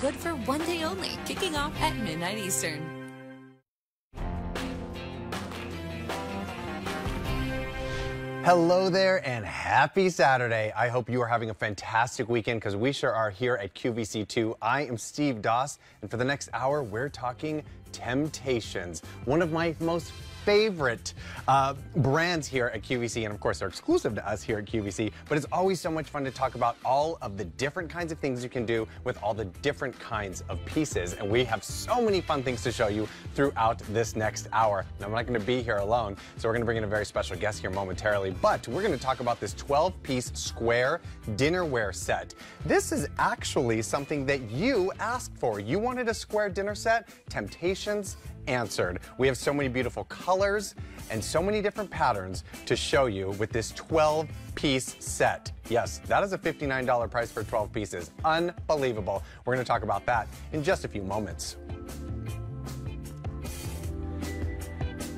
good for one day only, kicking off at midnight Eastern. Hello there and happy Saturday. I hope you are having a fantastic weekend because we sure are here at QVC2. I am Steve Doss, and for the next hour, we're talking Temptations, one of my most favorite uh, brands here at QVC, and of course, they're exclusive to us here at QVC. But it's always so much fun to talk about all of the different kinds of things you can do with all the different kinds of pieces. And we have so many fun things to show you throughout this next hour. Now, I'm not going to be here alone, so we're going to bring in a very special guest here momentarily. But we're going to talk about this 12 piece square dinnerware set. This is actually something that you asked for. You wanted a square dinner set, Temptations answered. We have so many beautiful colors and so many different patterns to show you with this 12 piece set. Yes, that is a $59 price for 12 pieces. Unbelievable. We're going to talk about that in just a few moments.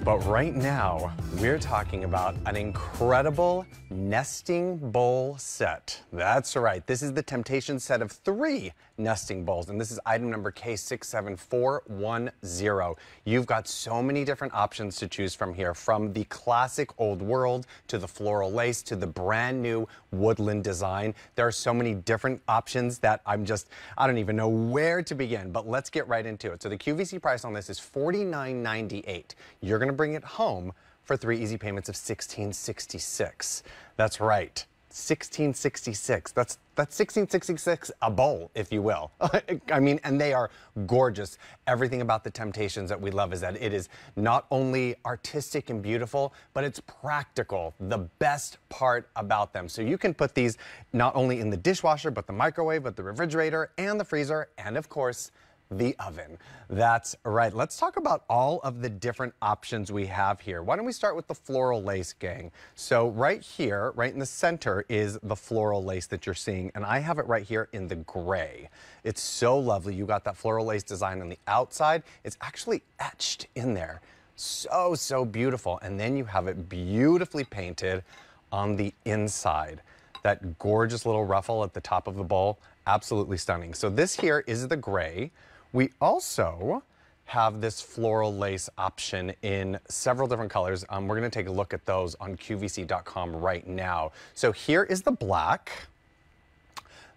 But right now, we're talking about an incredible nesting bowl set. That's right. This is the Temptation set of three nesting bowls, and this is item number K67410. You've got so many different options to choose from here, from the classic old world to the floral lace to the brand new woodland design. There are so many different options that I'm just, I don't even know where to begin, but let's get right into it. So the QVC price on this is $49.98. You're going to bring it home for three easy payments of 1666. That's right. 1666. That's that's 1666 a bowl, if you will. I mean, and they are gorgeous. Everything about the Temptations that we love is that it is not only artistic and beautiful, but it's practical. The best part about them. So you can put these not only in the dishwasher, but the microwave, but the refrigerator and the freezer, and of course, the oven. That's right. Let's talk about all of the different options we have here. Why don't we start with the floral lace gang? So right here, right in the center is the floral lace that you're seeing, and I have it right here in the gray. It's so lovely. You got that floral lace design on the outside. It's actually etched in there. So, so beautiful. And then you have it beautifully painted on the inside. That gorgeous little ruffle at the top of the bowl, absolutely stunning. So this here is the gray. We also have this floral lace option in several different colors. Um, we're going to take a look at those on QVC.com right now. So here is the black,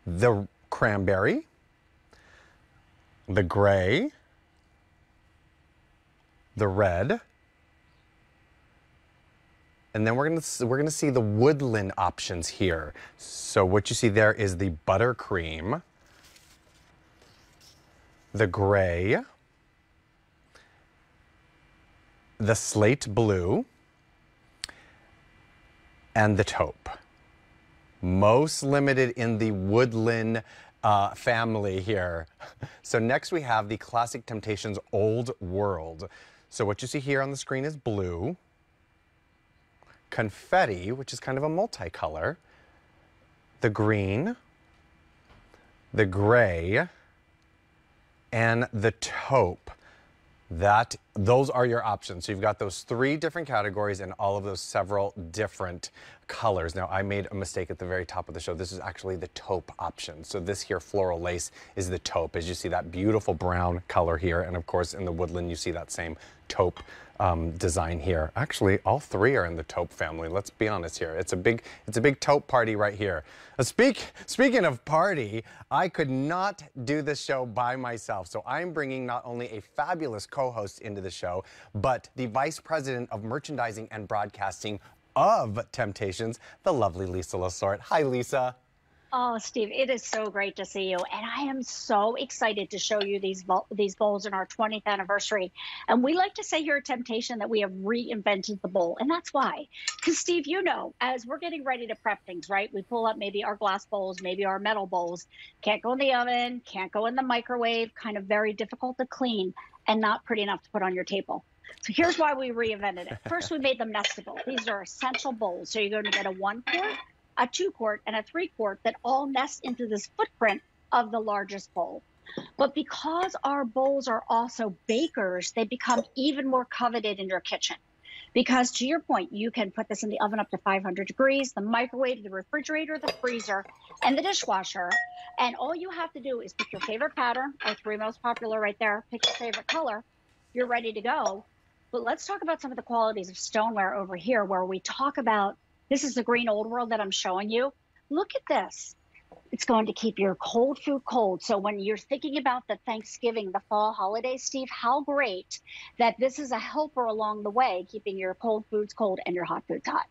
the cranberry, the gray, the red, and then we're gonna we're gonna see the woodland options here. So what you see there is the buttercream the gray, the slate blue, and the taupe. Most limited in the woodland uh, family here. So next we have the Classic Temptations Old World. So what you see here on the screen is blue, confetti, which is kind of a multicolor, the green, the gray, and the taupe. That those are your options. So you've got those three different categories and all of those several different colors. Now I made a mistake at the very top of the show. This is actually the taupe option. So this here floral lace is the taupe. As you see that beautiful brown color here. And of course in the woodland you see that same taupe um, design here. Actually, all three are in the taupe family. Let's be honest here. It's a big, it's a big taupe party right here. Uh, speak, speaking of party, I could not do this show by myself. So I'm bringing not only a fabulous co-host into the show, but the vice president of merchandising and broadcasting of Temptations, the lovely Lisa Lasort. Hi, Lisa. Oh, Steve, it is so great to see you, and I am so excited to show you these these bowls in our 20th anniversary. And we like to say here at Temptation that we have reinvented the bowl, and that's why. Because Steve, you know, as we're getting ready to prep things, right? We pull up maybe our glass bowls, maybe our metal bowls. Can't go in the oven, can't go in the microwave. Kind of very difficult to clean, and not pretty enough to put on your table. So here's why we reinvented it. First, we made them nestable. These are essential bowls. So you're going to get a one quart a two quart, and a three quart that all nest into this footprint of the largest bowl. But because our bowls are also bakers, they become even more coveted in your kitchen. because to your point, you can put this in the oven up to 500 degrees, the microwave, the refrigerator, the freezer, and the dishwasher. And all you have to do is pick your favorite pattern, our three most popular right there, pick your favorite color, you're ready to go. But let's talk about some of the qualities of stoneware over here where we talk about this is the green old world that I'm showing you. Look at this. It's going to keep your cold food cold. So when you're thinking about the Thanksgiving, the fall holiday, Steve, how great that this is a helper along the way, keeping your cold foods cold and your hot foods hot.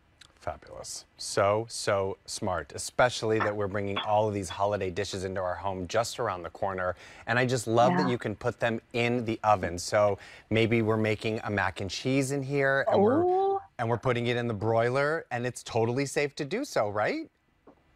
Fabulous. So, so smart, especially that we're bringing all of these holiday dishes into our home just around the corner. And I just love yeah. that you can put them in the oven. So maybe we're making a mac and cheese in here and we're and we're putting it in the broiler and it's totally safe to do so, right?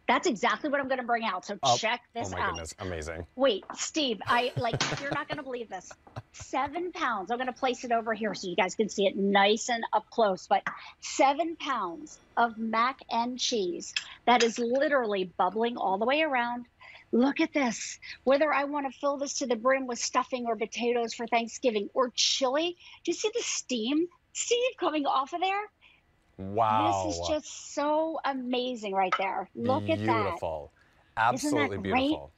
That's exactly what I'm going to bring out. So oh, check this out. Oh my out. goodness, amazing. Wait, Steve, I like you're not going to believe this. Seven pounds. I'm going to place it over here so you guys can see it nice and up close. But seven pounds of mac and cheese that is literally bubbling all the way around. Look at this. Whether I want to fill this to the brim with stuffing or potatoes for Thanksgiving or chili, do you see the steam? Steve coming off of there? Wow. This is just so amazing right there. Look beautiful. at that. Beautiful. Absolutely beautiful.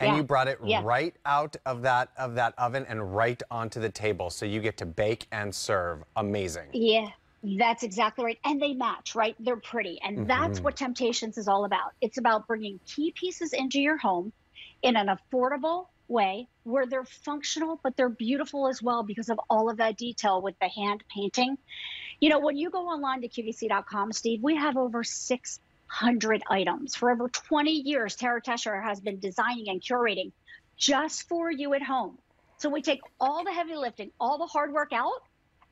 And yeah. you brought it yeah. right out of that of that oven and right onto the table. So you get to bake and serve. Amazing. Yeah. That's exactly right. And they match, right? They're pretty. And mm -hmm. that's what Temptations is all about. It's about bringing key pieces into your home in an affordable way where they're functional, but they're beautiful as well because of all of that detail with the hand painting. You know, when you go online to QVC.com, Steve, we have over 600 items. For over 20 years, Tara Tesher has been designing and curating just for you at home. So we take all the heavy lifting, all the hard work out.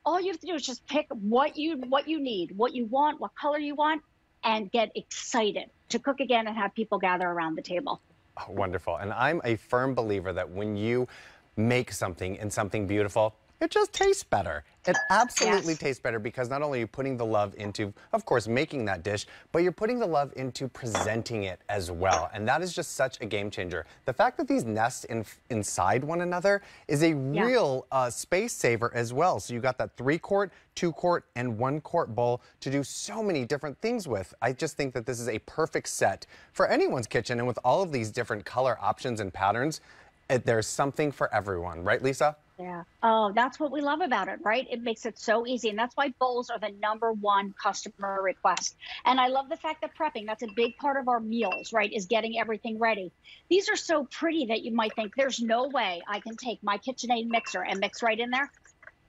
All you have to do is just pick what you what you need, what you want, what color you want, and get excited to cook again and have people gather around the table. Oh, wonderful. And I'm a firm believer that when you make something and something beautiful, it just tastes better. It absolutely yes. tastes better because not only are you putting the love into, of course, making that dish, but you're putting the love into presenting it as well. And that is just such a game changer. The fact that these nest in, inside one another is a yeah. real uh, space saver as well. So you got that three quart, two quart, and one quart bowl to do so many different things with. I just think that this is a perfect set for anyone's kitchen. And with all of these different color options and patterns, it, there's something for everyone, right, Lisa? Yeah. Oh, that's what we love about it, right? It makes it so easy. And that's why bowls are the number one customer request. And I love the fact that prepping, that's a big part of our meals, right? Is getting everything ready. These are so pretty that you might think there's no way I can take my KitchenAid mixer and mix right in there.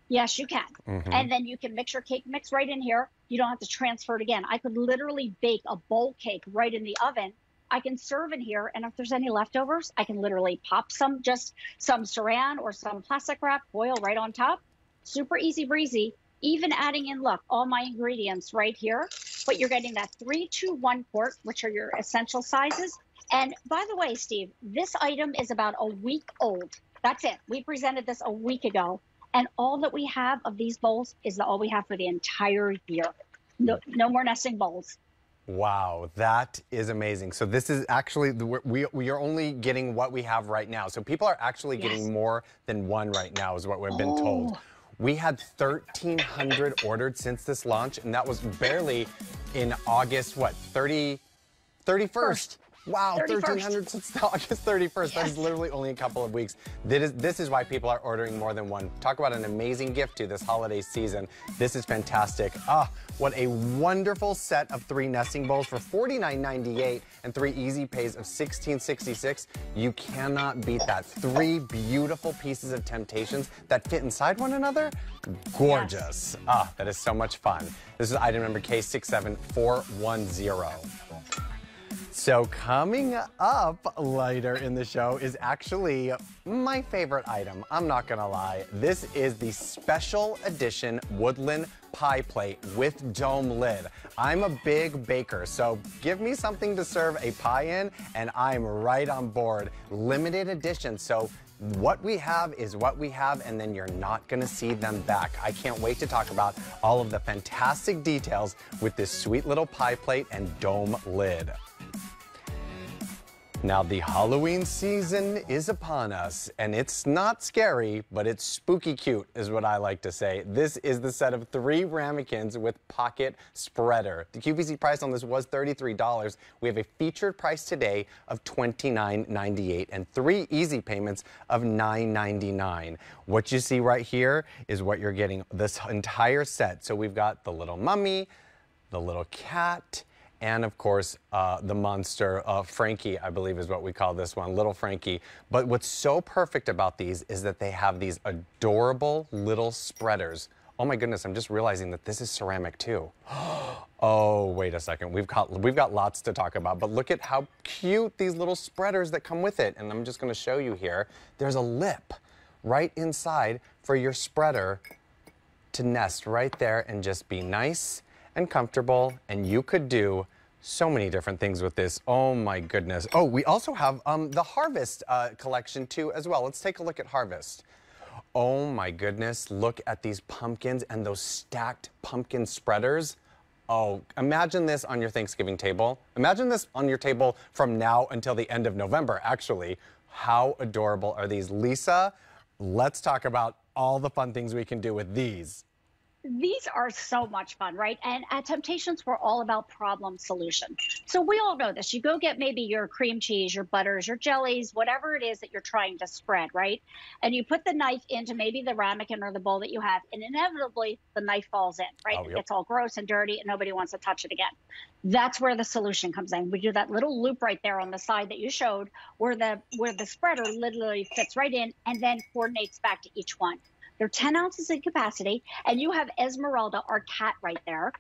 Yes, you can. Mm-hmm. And then you can mix your cake mix right in here. You don't have to transfer it again. I could literally bake a bowl cake right in the oven I can serve in here. And if there's any leftovers, I can literally pop some, just some saran or some plastic wrap foil right on top. Super easy breezy. Even adding in, look, all my ingredients right here. But you're getting that three, two, one quart, which are your essential sizes. And by the way, Steve, this item is about a week old. That's it. We presented this a week ago. And all that we have of these bowls is all we have for the entire year. No, no more nesting bowls. Wow, that is amazing. So this is actually, we, we are only getting what we have right now. So people are actually yes. getting more than one right now is what we've been oh. told. We had 1,300 ordered since this launch, and that was barely in August, what, 30, 31st. First. Wow, 1300 since August 31st. Yes. That is literally only a couple of weeks. This is, this is why people are ordering more than one. Talk about an amazing gift to this holiday season. This is fantastic. Ah, what a wonderful set of three nesting bowls for $49.98 and three easy pays of $16.66. You cannot beat that. Three beautiful pieces of Temptations that fit inside one another. Gorgeous. Yes. Ah, that is so much fun. This is item number K67410. So coming up later in the show is actually my favorite item. I'm not gonna lie. This is the special edition Woodland pie plate with dome lid. I'm a big baker, so give me something to serve a pie in and I'm right on board. Limited edition, so what we have is what we have, and then you're not gonna see them back. I can't wait to talk about all of the fantastic details with this sweet little pie plate and dome lid. Now, the Halloween season is upon us, and it's not scary, but it's spooky cute, is what I like to say. This is the set of three ramekins with pocket spreader. The QVC price on this was $33. We have a featured price today of $29.98 and three easy payments of $9.99. What you see right here is what you're getting this entire set. So we've got the little mummy, the little cat, and of course uh, the monster uh, Frankie, I believe is what we call this one, little Frankie. But what's so perfect about these is that they have these adorable little spreaders. Oh my goodness, I'm just realizing that this is ceramic too. oh, wait a second. We've got we've got lots to talk about, but look at how cute these little spreaders that come with it. And I'm just going to show you here. There's a lip right inside for your spreader to nest right there and just be nice and comfortable, and you could do so many different things with this. Oh my goodness. Oh, we also have um, the Harvest uh, collection too as well. Let's take a look at Harvest. Oh my goodness, look at these pumpkins and those stacked pumpkin spreaders. Oh, imagine this on your Thanksgiving table. Imagine this on your table from now until the end of November, actually. How adorable are these? Lisa, let's talk about all the fun things we can do with these these are so much fun, right? And at Temptations, we're all about problem solution. So we all know this. You go get maybe your cream cheese, your butters, your jellies, whatever it is that you're trying to spread, right? And you put the knife into maybe the ramekin or the bowl that you have, and inevitably the knife falls in, right? Oh, yep. It gets all gross and dirty, and nobody wants to touch it again. That's where the solution comes in. We do that little loop right there on the side that you showed, where the where the spreader literally fits right in and then coordinates back to each one. They're 10 ounces in capacity, and you have Esmeralda, our cat, right there,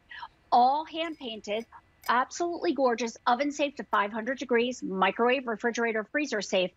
all hand painted, absolutely gorgeous, oven safe to 500 degrees, microwave, refrigerator, freezer safe.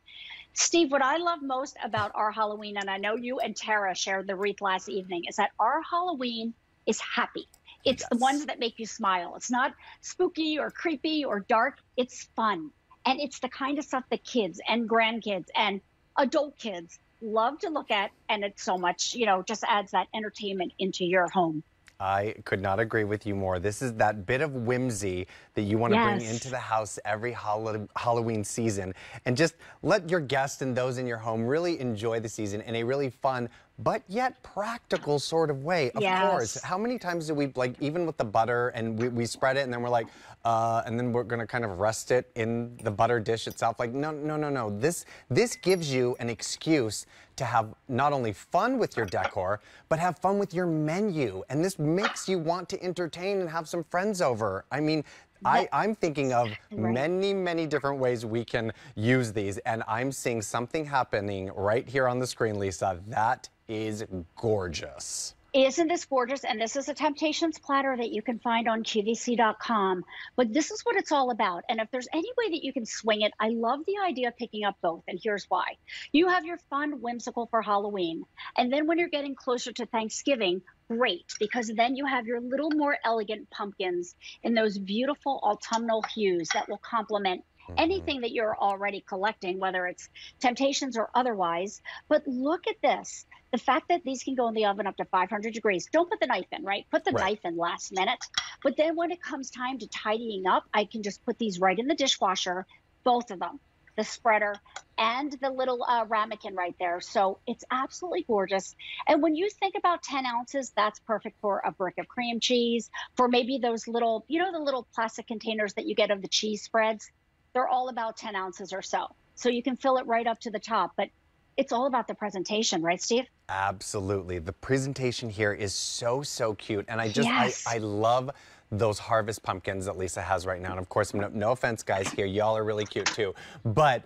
Steve, what I love most about our Halloween, and I know you and Tara shared the wreath last evening, is that our Halloween is happy. It's yes. the ones that make you smile. It's not spooky or creepy or dark. It's fun. And it's the kind of stuff that kids and grandkids and adult kids love to look at, and it's so much, you know, just adds that entertainment into your home. I could not agree with you more. This is that bit of whimsy that you want to yes. bring into the house every Halloween season. And just let your guests and those in your home really enjoy the season in a really fun, but yet practical sort of way. Of yes. course. How many times do we, like, even with the butter and we, we spread it and then we're like, uh, and then we're going to kind of rest it in the butter dish itself? Like, no, no, no, no. This, this gives you an excuse to have not only fun with your decor, but have fun with your menu. And this makes you want to entertain and have some friends over. I mean, I, am thinking of right. many, many different ways we can use these, and I'm seeing something happening right here on the screen, Lisa. That is gorgeous. Isn't this gorgeous? And this is a Temptations platter that you can find on QVC.com. But this is what it's all about. And if there's any way that you can swing it, I love the idea of picking up both. And here's why you have your fun, whimsical for Halloween. And then when you're getting closer to Thanksgiving, great, because then you have your little more elegant pumpkins in those beautiful autumnal hues that will complement mm-hmm. anything that you're already collecting, whether it's Temptations or otherwise. But look at this the fact that these can go in the oven up to 500 degrees, don't put the knife in, right? Put the right. knife in last minute. But then when it comes time to tidying up, I can just put these right in the dishwasher, both of them, the spreader and the little uh, ramekin right there. So it's absolutely gorgeous. And when you think about 10 ounces, that's perfect for a brick of cream cheese, for maybe those little, you know, the little plastic containers that you get of the cheese spreads. They're all about 10 ounces or so. So you can fill it right up to the top. But it's all about the presentation, right, Steve? Absolutely. The presentation here is so, so cute. And I just, yes. I, I love those harvest pumpkins that Lisa has right now. And of course, no, no offense, guys, here, y'all are really cute too. But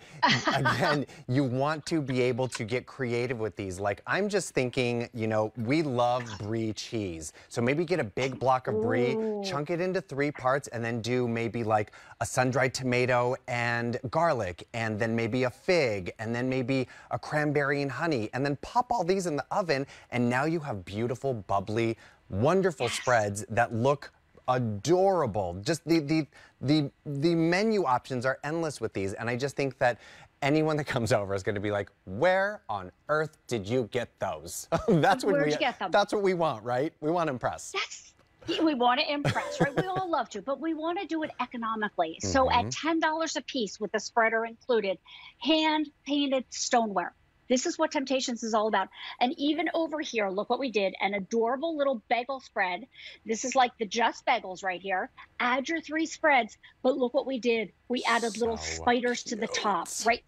again, you want to be able to get creative with these. Like, I'm just thinking, you know, we love brie cheese. So maybe get a big block of brie, Ooh. chunk it into three parts, and then do maybe like a sun-dried tomato and garlic, and then maybe a fig, and then maybe a cranberry and honey, and then pop all these in the oven, and now you have beautiful, bubbly, wonderful yes. spreads that look adorable. Just the, the, the, the menu options are endless with these. And I just think that anyone that comes over is going to be like, where on earth did you get those? that's what Where'd we, you get them? That's what we want, right? We want to impress. That's we want to impress, right? We all love to, but we want to do it economically. Mm-hmm. So at $10 a piece with the spreader included, hand painted stoneware. This is what Temptations is all about. And even over here, look what we did an adorable little bagel spread. This is like the Just Bagels right here. Add your three spreads, but look what we did. We added so little spiders cute. to the top, right?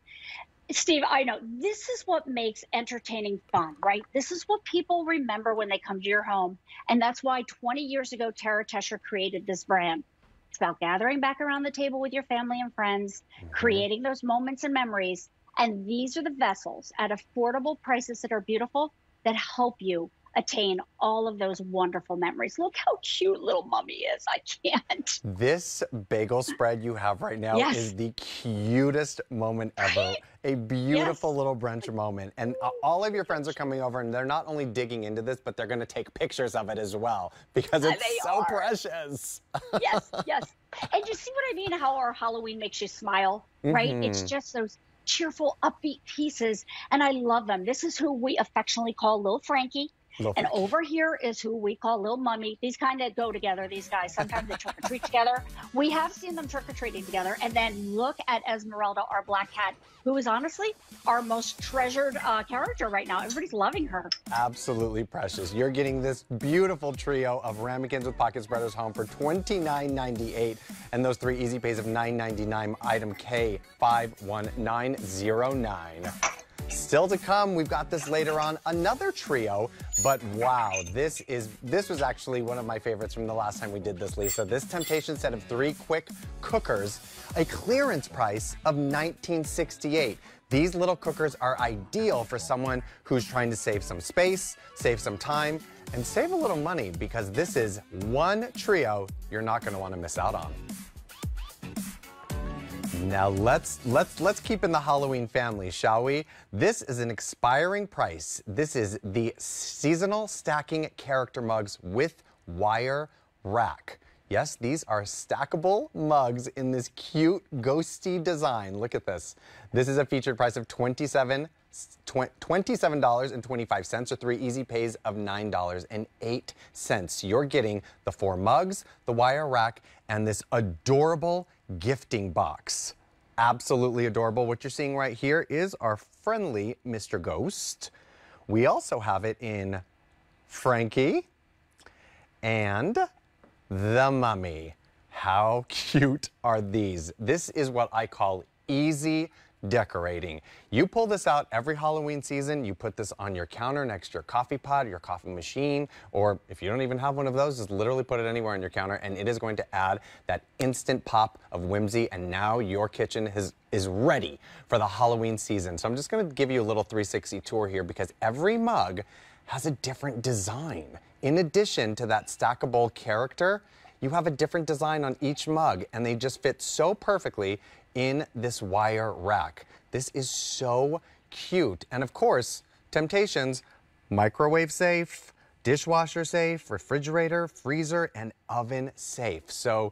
Steve, I know this is what makes entertaining fun, right? This is what people remember when they come to your home. And that's why 20 years ago, Tara Tesher created this brand. It's about gathering back around the table with your family and friends, mm-hmm. creating those moments and memories. And these are the vessels at affordable prices that are beautiful that help you attain all of those wonderful memories. Look how cute little mummy is. I can't. This bagel spread you have right now yes. is the cutest moment ever. A beautiful yes. little brunch moment. And uh, all of your friends are coming over and they're not only digging into this, but they're going to take pictures of it as well because it's so are. precious. yes, yes. And you see what I mean? How our Halloween makes you smile, right? Mm -hmm. It's just those cheerful, upbeat pieces. And I love them. This is who we affectionately call Little Frankie. And over here is who we call Little Mummy. These kind of go together, these guys. Sometimes they trick or treat together. We have seen them trick or treating together. And then look at Esmeralda, our black cat, who is honestly our most treasured uh, character right now. Everybody's loving her. Absolutely precious. You're getting this beautiful trio of ramekins with pocket spreaders home for $29.98 and those three easy pays of $9.99, item K51909. Still to come, we've got this later on, another trio, but wow, this is this was actually one of my favorites from the last time we did this, Lisa. This Temptation set of three quick cookers, a clearance price of 1968. These little cookers are ideal for someone who's trying to save some space, save some time, and save a little money because this is one trio you're not going to want to miss out on. Now let's let's let's keep in the Halloween family, shall we? This is an expiring price. This is the seasonal stacking character mugs with wire rack. Yes, these are stackable mugs in this cute ghosty design. Look at this. This is a featured price of 27 $27.25 or three easy pays of $9.08. You're getting the four mugs, the wire rack, and this adorable gifting box. Absolutely adorable. What you're seeing right here is our friendly Mr. Ghost. We also have it in Frankie and the Mummy. How cute are these? This is what I call easy decorating. You pull this out every Halloween season, you put this on your counter next to your coffee pot, your coffee machine, or if you don't even have one of those, just literally put it anywhere on your counter and it is going to add that instant pop of whimsy and now your kitchen has, is ready for the Halloween season. So I'm just going to give you a little 360 tour here because every mug has a different design. In addition to that stackable character, you have a different design on each mug and they just fit so perfectly in this wire rack. This is so cute. And of course, Temptations, microwave safe, dishwasher safe, refrigerator, freezer, and oven safe. So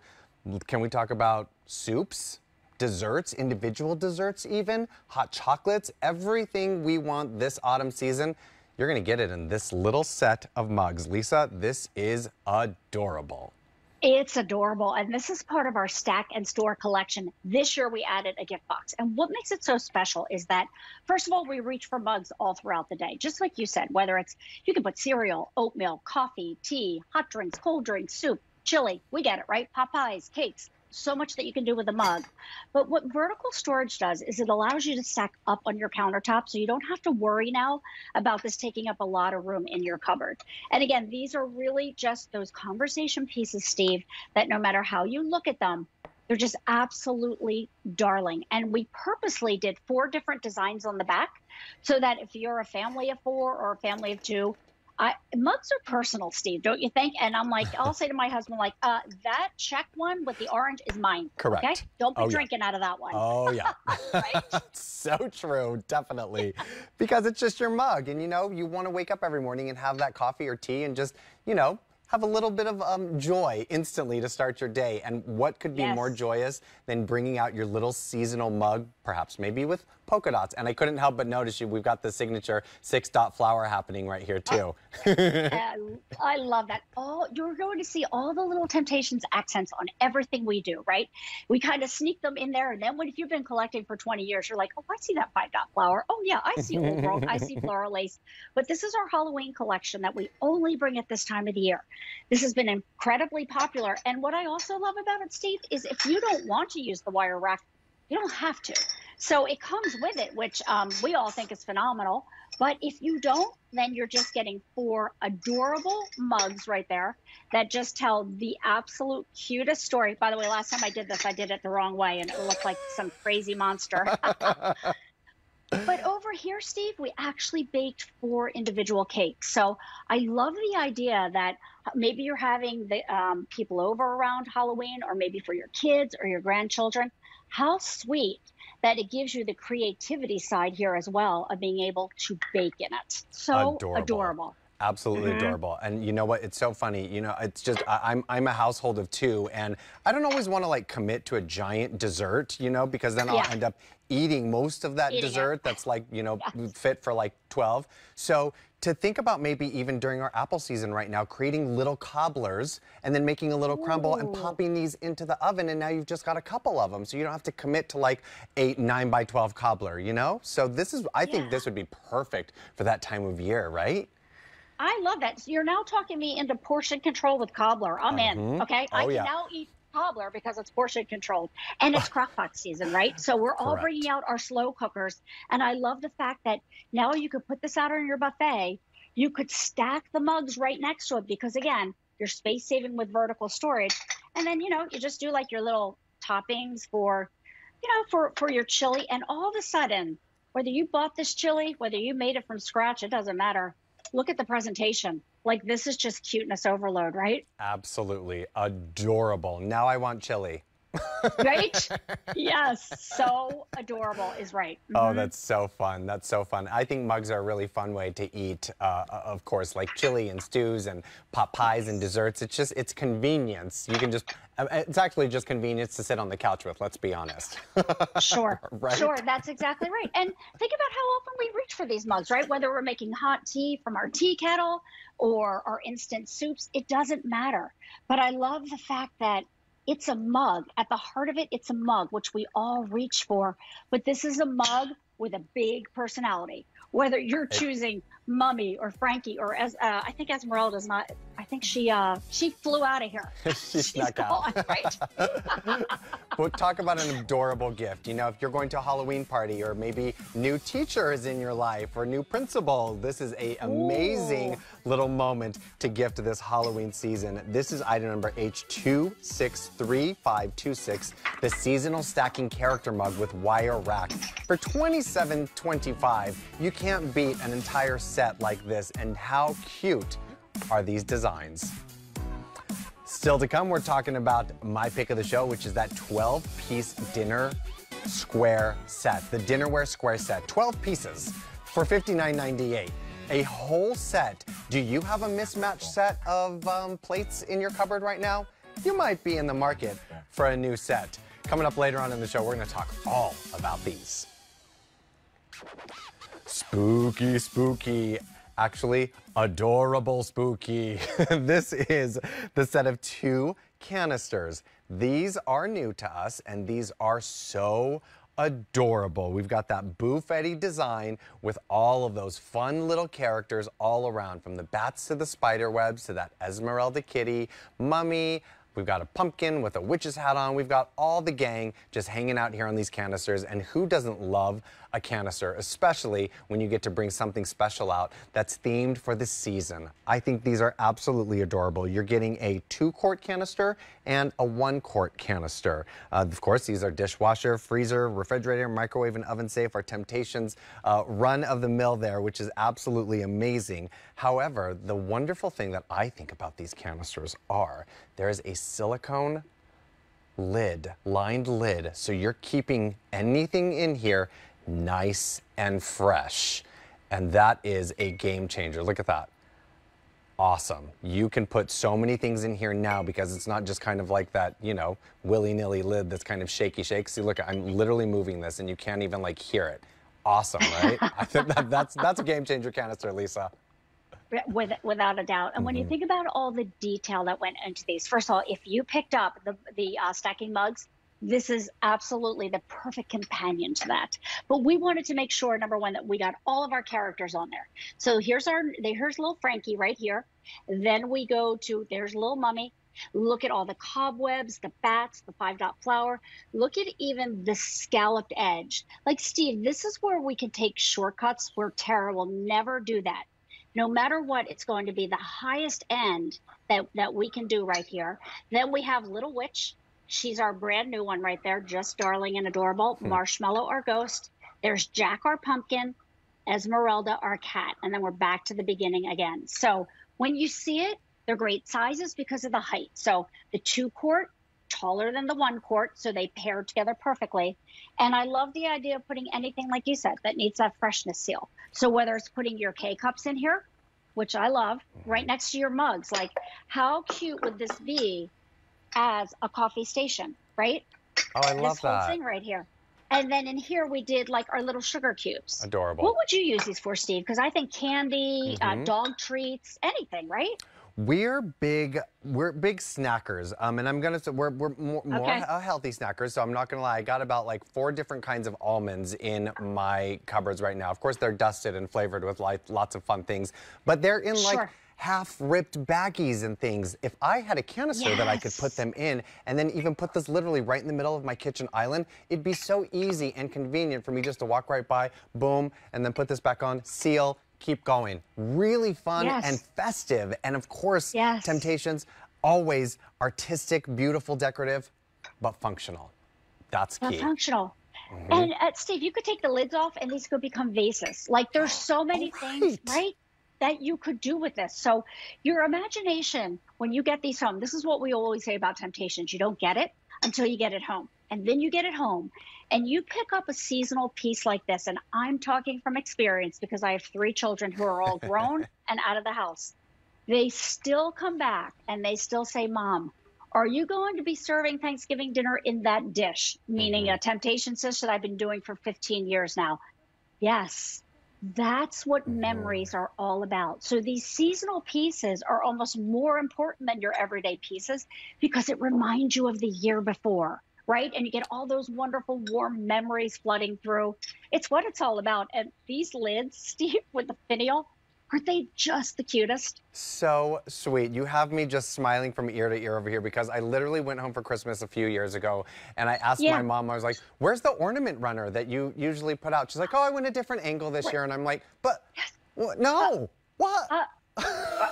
can we talk about soups? desserts, individual desserts even, hot chocolates, everything we want this autumn season, you're gonna get it in this little set of mugs. Lisa, this is adorable. It's adorable. And this is part of our stack and store collection. This year we added a gift box. And what makes it so special is that, first of all, we reach for mugs all throughout the day. Just like you said, whether it's you can put cereal, oatmeal, coffee, tea, hot drinks, cold drinks, soup, chili. We get it, right? pot pies, cakes, so much that you can do with a mug. But what vertical storage does is it allows you to stack up on your countertop so you don't have to worry now about this taking up a lot of room in your cupboard. And again, these are really just those conversation pieces, Steve, that no matter how you look at them, they're just absolutely darling. And we purposely did four different designs on the back so that if you're a family of four or a family of two, I, mugs are personal, Steve, don't you think? And I'm like, I'll say to my husband, like, uh, that check one with the orange is mine. Correct. Okay, don't be oh, drinking yeah. out of that one. Oh yeah, so true, definitely, because it's just your mug, and you know, you want to wake up every morning and have that coffee or tea, and just, you know, have a little bit of um, joy instantly to start your day. And what could be yes. more joyous than bringing out your little seasonal mug, perhaps maybe with polka dots. And I couldn't help but notice you. We've got the signature six dot flower happening right here too. Uh, and I love that. All you're going to see all the little temptations accents on everything we do, right? We kind of sneak them in there, and then when if you've been collecting for 20 years, you're like, oh, I see that five dot flower. Oh yeah, I see old world. I see floral lace. But this is our Halloween collection that we only bring at this time of the year. This has been incredibly popular, and what I also love about it, Steve, is if you don't want to use the wire rack, you don't have to. So it comes with it, which um, we all think is phenomenal. But if you don't, then you're just getting four adorable mugs right there that just tell the absolute cutest story. By the way, last time I did this, I did it the wrong way and it looked like some crazy monster. but over here, Steve, we actually baked four individual cakes. So I love the idea that maybe you're having the um, people over around Halloween, or maybe for your kids or your grandchildren. How sweet that it gives you the creativity side here as well of being able to bake in it. So Adorable. adorable. Absolutely Mm-hmm. adorable. And you know what? It's so funny. You know, it's just I, I'm I'm a household of two, and I don't always want to like commit to a giant dessert, you know, because then I'll Yeah. end up eating most of that Eating it. dessert that's like you know fit for like 12. So to think about maybe even during our apple season right now, creating little cobblers and then making a little crumble and popping these into the oven, and now you've just got a couple of them, so you don't have to commit to like eight nine by 12 cobbler, you know. So this is I think this would be perfect for that time of year, right? I love that. You're now talking me into portion control with cobbler. I'm in. Mm-hmm. Okay. I Oh, can yeah. now eat cobbler because it's portion controlled and it's crockpot season, right? So we're all Correct. bringing out our slow cookers. And I love the fact that now you could put this out on your buffet. You could stack the mugs right next to it because, again, you're space saving with vertical storage. And then, you know, you just do like your little toppings for, you know, for, for your chili. And all of a sudden, whether you bought this chili, whether you made it from scratch, it doesn't matter. Look at the presentation. Like this is just cuteness overload, right? Absolutely adorable. Now I want chili. Right? yes. So adorable is right. Oh, that's so fun. That's so fun. I think mugs are a really fun way to eat, uh, of course, like chili and stews and pot pies and desserts. It's just, it's convenience. You can just, uh, it's actually just convenience to sit on the couch with, let's be honest. Sure. Right? Sure. That's exactly right. And think about how often we reach for these mugs, right? Whether we're making hot tea from our tea kettle or our instant soups, it doesn't matter. But I love the fact that it's a mug. At the heart of it, it's a mug, which we all reach for. But this is a mug with a big personality. Whether you're choosing Mummy or Frankie or as uh, I think Esmeralda's not. I think she uh, she flew out of here. She snuck out. gone, right? Well, talk about an adorable gift. You know, if you're going to a Halloween party or maybe new teacher is in your life or new principal, this is a amazing Ooh. little moment to gift this Halloween season. This is item number H263526, the seasonal stacking character mug with wire rack. For $27.25, you can't beat an entire set like this. And how cute are these designs? Still to come, we're talking about my pick of the show, which is that 12 piece dinner square set, the dinnerware square set. 12 pieces for $59.98. A whole set. Do you have a mismatched set of um, plates in your cupboard right now? You might be in the market for a new set. Coming up later on in the show, we're going to talk all about these. Spooky, spooky. Actually, adorable spooky. this is the set of two canisters. These are new to us, and these are so adorable. We've got that Buffetti design with all of those fun little characters all around, from the bats to the spider webs to that Esmeralda kitty, mummy, We've got a pumpkin with a witch's hat on. We've got all the gang just hanging out here on these canisters. And who doesn't love a canister, especially when you get to bring something special out that's themed for the season? I think these are absolutely adorable. You're getting a two quart canister and a one quart canister. Uh, of course, these are dishwasher, freezer, refrigerator, microwave, and oven safe. Our Temptations uh, run of the mill there, which is absolutely amazing. However, the wonderful thing that I think about these canisters are there is a silicone lid, lined lid, so you're keeping anything in here nice and fresh. And that is a game changer. Look at that. Awesome. You can put so many things in here now because it's not just kind of like that, you know, willy-nilly lid that's kind of shaky shake. See, look, I'm literally moving this and you can't even like hear it. awesome, right? I think that, that's that's a game changer canister, Lisa. With, without a doubt. And when you Mhm. think about all the detail that went into these, first of all, if you picked up the, the uh, stacking mugs, this is absolutely the perfect companion to that. But we wanted to make sure, number one, that we got all of our characters on there. So here's our, here's little Frankie right here. Then we go to, there's little mummy. Look at all the cobwebs, the bats, the five dot flower. Look at even the scalloped edge. Like Steve, this is where we can take shortcuts where Tara will never do that no matter what, it's going to be the highest end that, that we can do right here. Then we have Little Witch. She's our brand new one right there, just darling and adorable. Hmm. Marshmallow, our ghost. There's Jack, our pumpkin. Esmeralda, our cat. And then we're back to the beginning again. So when you see it, they're great sizes because of the height. So the two quart, taller than the one quart, so they pair together perfectly. And I love the idea of putting anything, like you said, that needs that freshness seal. So whether it's putting your K cups in here, which I love, right mm-hmm. next to your mugs, like how cute would this be as a coffee station, right? Oh, I love this whole that. thing right here. And then in here we did like our little sugar cubes. Adorable. What would you use these for, Steve? Because I think candy, uh, Mhm. dog treats, anything, right? We're big, we're big snackers, um, and I'm gonna say we're we're more, more Okay. healthy snackers. So I'm not gonna lie, I got about like four different kinds of almonds in my cupboards right now. Of course, they're dusted and flavored with like lots of fun things, but they're in like Sure. Half-ripped baggies and things. If I had a canister that I could put them in, and then even put this literally right in the middle of my kitchen island, it'd be so easy and convenient for me just to walk right by, boom, and then put this back on, seal. Keep going. Really fun Yes. and festive. And of course, Yes. Temptations, always artistic, beautiful, decorative, but functional. That's But key. functional. Mm-hmm. And uh, Steve, you could take the lids off and these could become vases. Like there's so many Oh, things, right. That you could do with this. So your imagination, when you get these home, this is what we always say about temptations. You don't get it until you get it home. And then you get it home and you pick up a seasonal piece like this. And I'm talking from experience because I have three children who are all grown and out of the house. They still come back and they still say, Mom, are you going to be serving Thanksgiving dinner in that dish? Meaning mm-hmm. a temptation dish that I've been doing for 15 years now. Yes, that's what mm-hmm. memories are all about. So these seasonal pieces are almost more important than your everyday pieces because it reminds you of the year before, right? And you get all those wonderful warm memories flooding through. It's what it's all about. And these lids, Steve, with the finial, aren't they just the cutest? So sweet. You have me just smiling from ear to ear over here because I literally went home for Christmas a few years ago and I asked Yeah. my mom, I was like, where's the ornament runner that you usually put out? She's like, oh, I went a different angle this year. And I'm like, but what? no, what? Uh,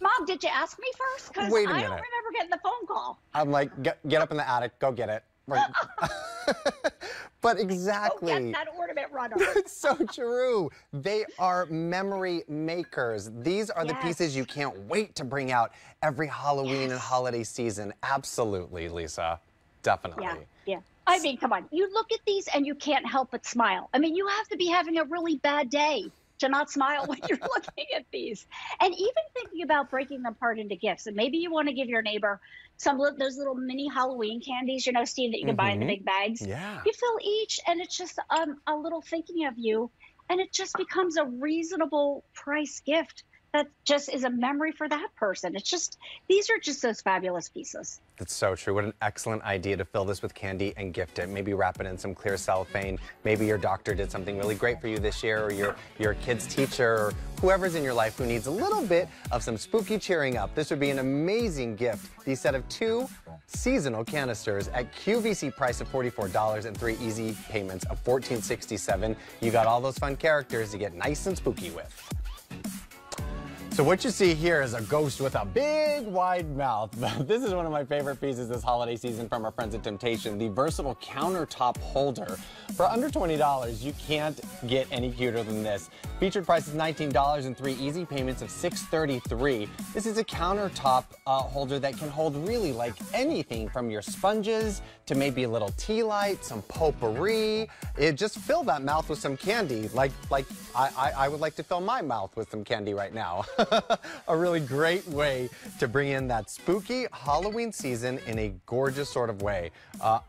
Mom, did you ask me first? Because I a don't remember getting the phone call. I'm like, get, get up in the attic, go get it. Right. but oh, exactly. get that ornament runner. It's so true. They are memory makers. These are the pieces you can't wait to bring out every Halloween and holiday season. Absolutely, Lisa. Definitely. Yeah, yeah. I mean, come on. You look at these and you can't help but smile. I mean, you have to be having a really bad day to not smile when you're looking at these. And even thinking about breaking them apart into gifts. And maybe you want to give your neighbor some of those little mini Halloween candies, you know, Steve, that you can buy in the Mhm. big bags. Yeah. You fill each, and it's just um, a little thinking of you. And it just becomes a reasonable price gift that just is a memory for that person. It's just, these are just those fabulous pieces. That's so true. What an excellent idea to fill this with candy and gift it. Maybe wrap it in some clear cellophane. Maybe your doctor did something really great for you this year, or your, your kid's teacher, or whoever's in your life who needs a little bit of some spooky cheering up. This would be an amazing gift. The set of two seasonal canisters at QVC price of $44 and three easy payments of $14.67. You got all those fun characters to get nice and spooky with. So what you see here is a ghost with a big wide mouth. this is one of my favorite pieces this holiday season from our friends at Temptation, the versatile countertop holder. For under $20, you can't get any cuter than this. Featured price is $19 and three easy payments of 633. This is a countertop uh, holder that can hold really like anything from your sponges to maybe a little tea light, some potpourri. It just fill that mouth with some candy, like like I, I, I would like to fill my mouth with some candy right now. a really great way to bring in that spooky Halloween season in a gorgeous sort of way. Uh,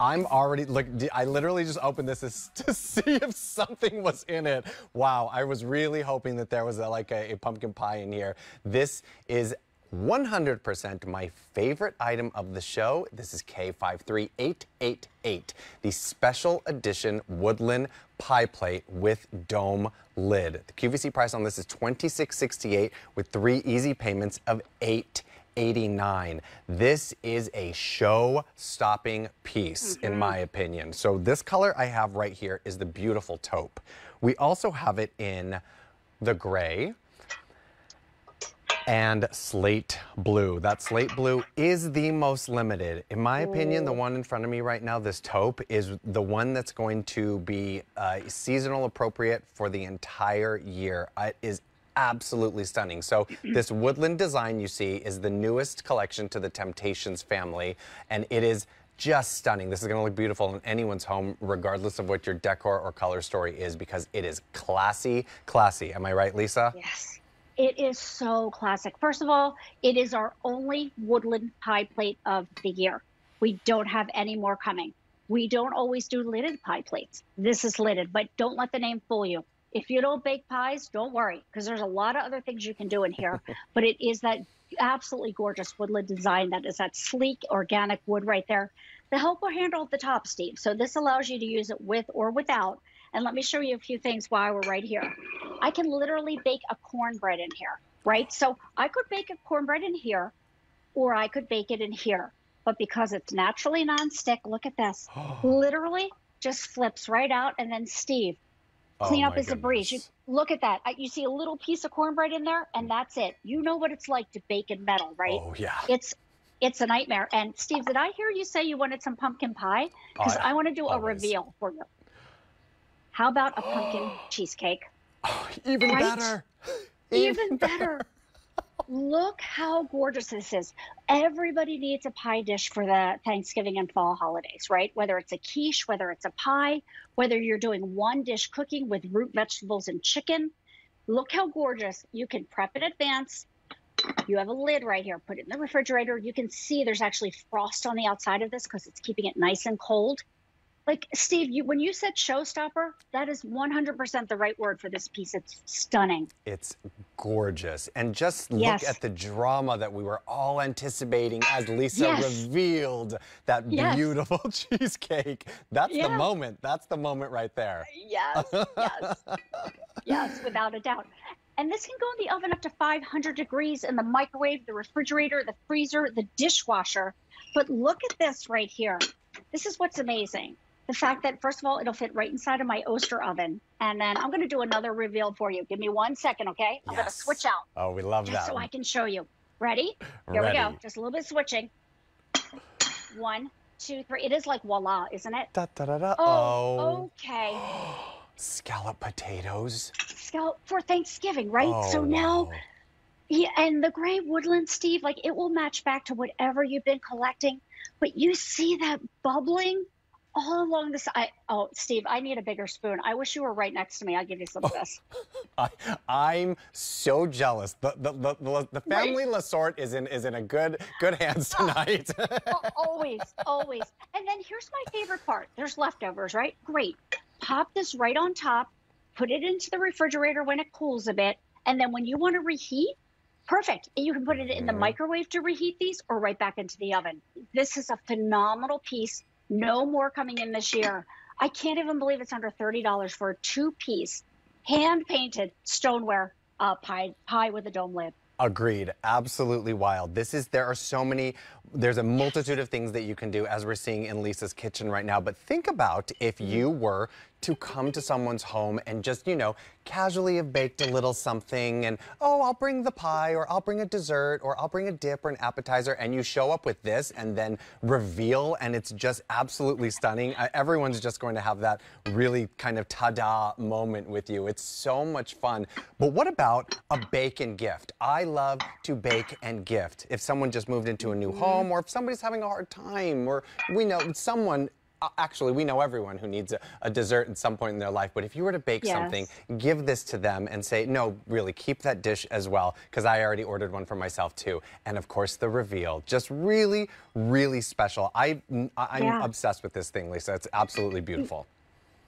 I'm already look. I literally just opened this to see if something was in it. Wow, I was really hoping that there was a, like a, a pumpkin pie in here. This is 100% my favorite item of the show. This is K53888, the special edition woodland pie plate with dome lid. The QVC price on this is $26.68 with three easy payments of 8 89. This is a show-stopping piece, mm -hmm. in mm-hmm. my opinion. So this color I have right here is the beautiful taupe. We also have it in the gray, and slate blue. That slate blue is the most limited. In my opinion, the one in front of me right now, this taupe, is the one that's going to be uh, seasonal appropriate for the entire year. It is absolutely stunning. So this woodland design you see is the newest collection to the Temptations family, and it is just stunning. This is going to look beautiful in anyone's home, regardless of what your decor or color story is, because it is classy, classy. Am I right, Lisa? Yes. It is so classic. First of all, it is our only woodland pie plate of the year. We don't have any more coming. We don't always do lidded pie plates. This is lidded, but don't let the name fool you. If you don't bake pies, don't worry, because there's a lot of other things you can do in here. but it is that absolutely gorgeous woodland design that is that sleek organic wood right there. The helper handle at the top, Steve. So this allows you to use it with or without and let me show you a few things while we're right here. I can literally bake a cornbread in here, right? So I could bake a cornbread in here, or I could bake it in here. But because it's naturally nonstick, look at this. literally just flips right out. And then Steve, oh clean oh up his debris. You, look at that. You see a little piece of cornbread in there, and that's it. You know what it's like to bake in metal, right? Oh, yeah. It's it's a nightmare. And Steve, did I hear you say you wanted some pumpkin pie? Because I, I want to do always. a reveal for you. How about a pumpkin cheesecake? Oh, even right? better. Even, even better. Look how gorgeous this is. Everybody needs a pie dish for the Thanksgiving and fall holidays, right? Whether it's a quiche, whether it's a pie, whether you're doing one dish cooking with root vegetables and chicken. Look how gorgeous. You can prep in advance. You have a lid right here. Put it in the refrigerator. You can see there's actually frost on the outside of this because it's keeping it nice and cold like Steve, you, when you said showstopper, that is 100% the right word for this piece. It's stunning. It's gorgeous. And just look yes. at the drama that we were all anticipating as Lisa yes. revealed that yes. beautiful cheesecake. That's yeah. the moment. That's the moment right there. Yes, yes, yes, without a doubt. And this can go in the oven up to 500 degrees in the microwave, the refrigerator, the freezer, the dishwasher. But look at this right here. This is what's amazing the fact that first of all it'll fit right inside of my Oster oven. And then i'm going to do another reveal for you. Give me one second okay? I'm yes. going to switch out. Oh we love just that so i can show you. Ready? Here ready. we go. Just a little bit switching. One two three. It is like voila isn't it? Da, da, da, da. oh, oh. okay. Scallop potatoes. Scallop for thanksgiving right? Oh, so now wow. yeah and the gray woodland steve like it will match back to whatever you've been collecting. But you see that bubbling all along this. I oh, Steve, I need a bigger spoon. I wish you were right next to me. I'll give you some of this. I, am so jealous. The the, the, the family right? Lasort is in is in a good good hands tonight. always, always. And then here's my favorite part. There's leftovers, right? Great. Pop this right on top. Put it into the refrigerator when it cools a bit, and then when you want to reheat, perfect. You can put it in the mm-hmm. microwave to reheat these or right back into the oven. This is a phenomenal piece no more coming in this year. I can't even believe it's under $30 for a two piece hand painted stoneware uh, pie, pie with a dome lid. Agreed. Absolutely wild. This is, there are so many, there's a multitude of things that you can do as we're seeing in Lisa's kitchen right now. But think about if you were to come to someone's home and just, you know, casually have baked a little something and, oh, I'll bring the pie or I'll bring a dessert or I'll bring a dip or an appetizer and you show up with this and then reveal and it's just absolutely stunning. everyone's just going to have that really kind of ta-da moment with you. It's so much fun. But what about a bake and gift? I love to bake and gift. If someone just moved into a new home or if somebody's having a hard time or we know someone actually, we know everyone who needs a, a, dessert at some point in their life, but if you were to bake yes. something, give this to them and say, no, really, keep that dish as well, because I already ordered one for myself too. And of course, the reveal, just really, really special. I, I'm yeah. obsessed with this thing, Lisa. It's absolutely beautiful.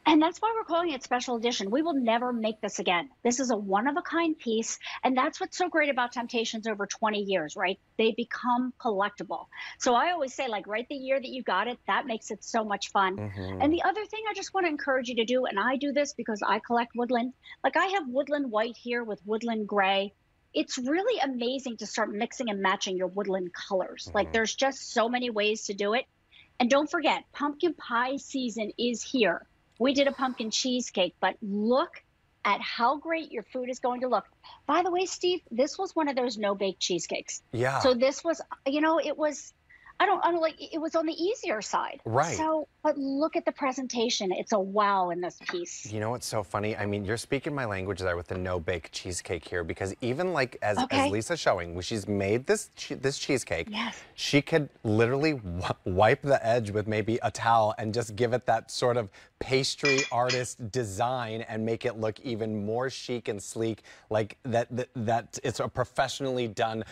And that's why we're calling it special edition. We will never make this again. This is a one of a kind piece. And that's what's so great about Temptations over 20 years, right? They become collectible. So I always say, like, right the year that you got it, that makes it so much fun. Mm-hmm. And the other thing I just want to encourage you to do, and I do this because I collect woodland, like I have woodland white here with woodland gray it's really amazing to start mixing and matching your woodland colors. Mm-hmm. Like there's just so many ways to do it. And don't forget, pumpkin pie season is here. We did a pumpkin cheesecake, but look at how great your food is going to look. By the way, Steve, this was one of those no bake cheesecakes. Yeah. So this was, you know, it was I don't, I don't like it was on the easier side. Right. So, but look at the presentation. It's a wow in this piece. You know what's so funny? I mean, you're speaking my language there with the no bake cheesecake here because even like as, okay. as Lisa's showing, when she's made this this cheesecake, yes. she could literally wipe the edge with maybe a towel and just give it that sort of pastry artist design and make it look even more chic and sleek like that that, that it's a professionally done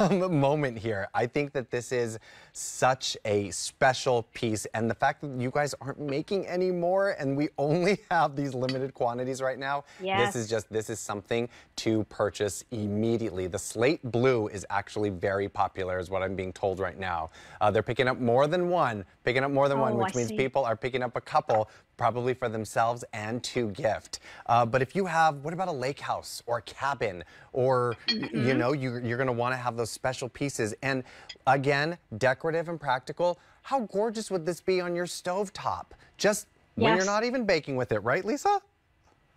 um, moment here. I think that this is such a special piece. And the fact that you guys aren't making any more and we only have these limited quantities right now, yes. this is just, this is something to purchase immediately. The slate blue is actually very popular is what I'm being told right now. Uh, they're picking up more than one, picking up more than oh, one, which I means see. people are picking up a couple probably for themselves and to gift. Uh, but if you have, what about a lake house or a cabin or, mm -hmm. you mm-hmm. know, you, you're going to want to have those special pieces. And again, decorative and practical. How gorgeous would this be on your stove top? Just yes. when you're not even baking with it, right, Lisa?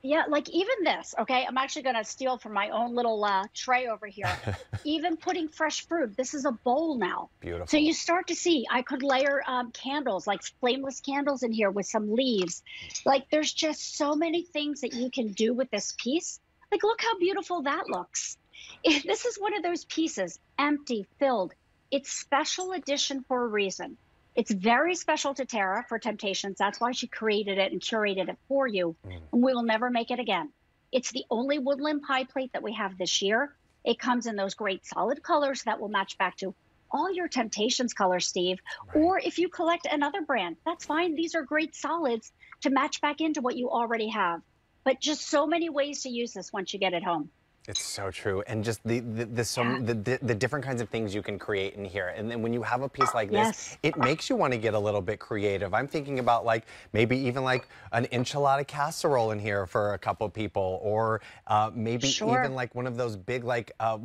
Yeah, like even this, okay? I'm actually going to steal from my own little uh, tray over here. even putting fresh fruit, this is a bowl now. Beautiful. So you start to see, I could layer um, candles, like flameless candles in here with some leaves. Like there's just so many things that you can do with this piece. Like, look how beautiful that looks. This is one of those pieces, empty, filled. It's special edition for a reason. It's very special to Tara for Temptations. That's why she created it and curated it for you. Mm. And we will never make it again. It's the only woodland pie plate that we have this year. It comes in those great solid colors that will match back to all your Temptations colors, Steve. Right. Or if you collect another brand, that's fine. These are great solids to match back into what you already have. But just so many ways to use this once you get it home. It's so true, and just the the the, some, the, the, the different kinds of things you can create in here, and then when you have a piece like this, yes. it makes you want to get a little bit creative. I'm thinking about like maybe even like an enchilada casserole in here for a couple people, or uh, maybe sure. even like one of those big like uh,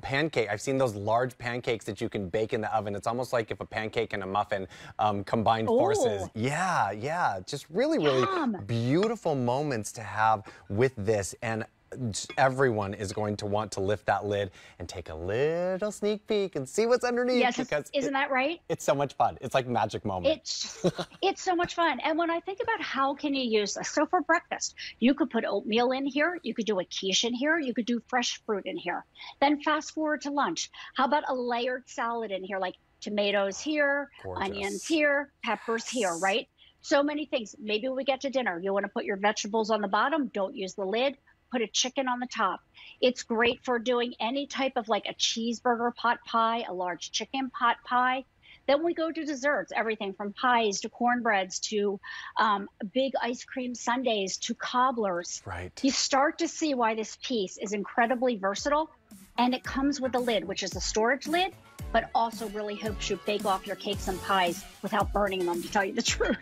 pancake. I've seen those large pancakes that you can bake in the oven. It's almost like if a pancake and a muffin um, combined Ooh. forces. Yeah, yeah, just really, really Yum. beautiful moments to have with this, and everyone is going to want to lift that lid and take a little sneak peek and see what's underneath. Yes, because isn't it, that right? It's so much fun. It's like magic moment. It's it's so much fun. And when I think about how can you use this, so for breakfast, you could put oatmeal in here, you could do a quiche in here, you could do fresh fruit in here. Then fast forward to lunch. How about a layered salad in here, like tomatoes here, Gorgeous. onions here, peppers here, right? So many things. Maybe we get to dinner. You want to put your vegetables on the bottom, don't use the lid put a chicken on the top. It's great for doing any type of like a cheeseburger pot pie, a large chicken pot pie. Then we go to desserts, everything from pies to cornbreads to um, big ice cream sundaes to cobblers. Right. You start to see why this piece is incredibly versatile. And it comes with a lid, which is a storage lid, but also really helps you bake off your cakes and pies without burning them, to tell you the truth.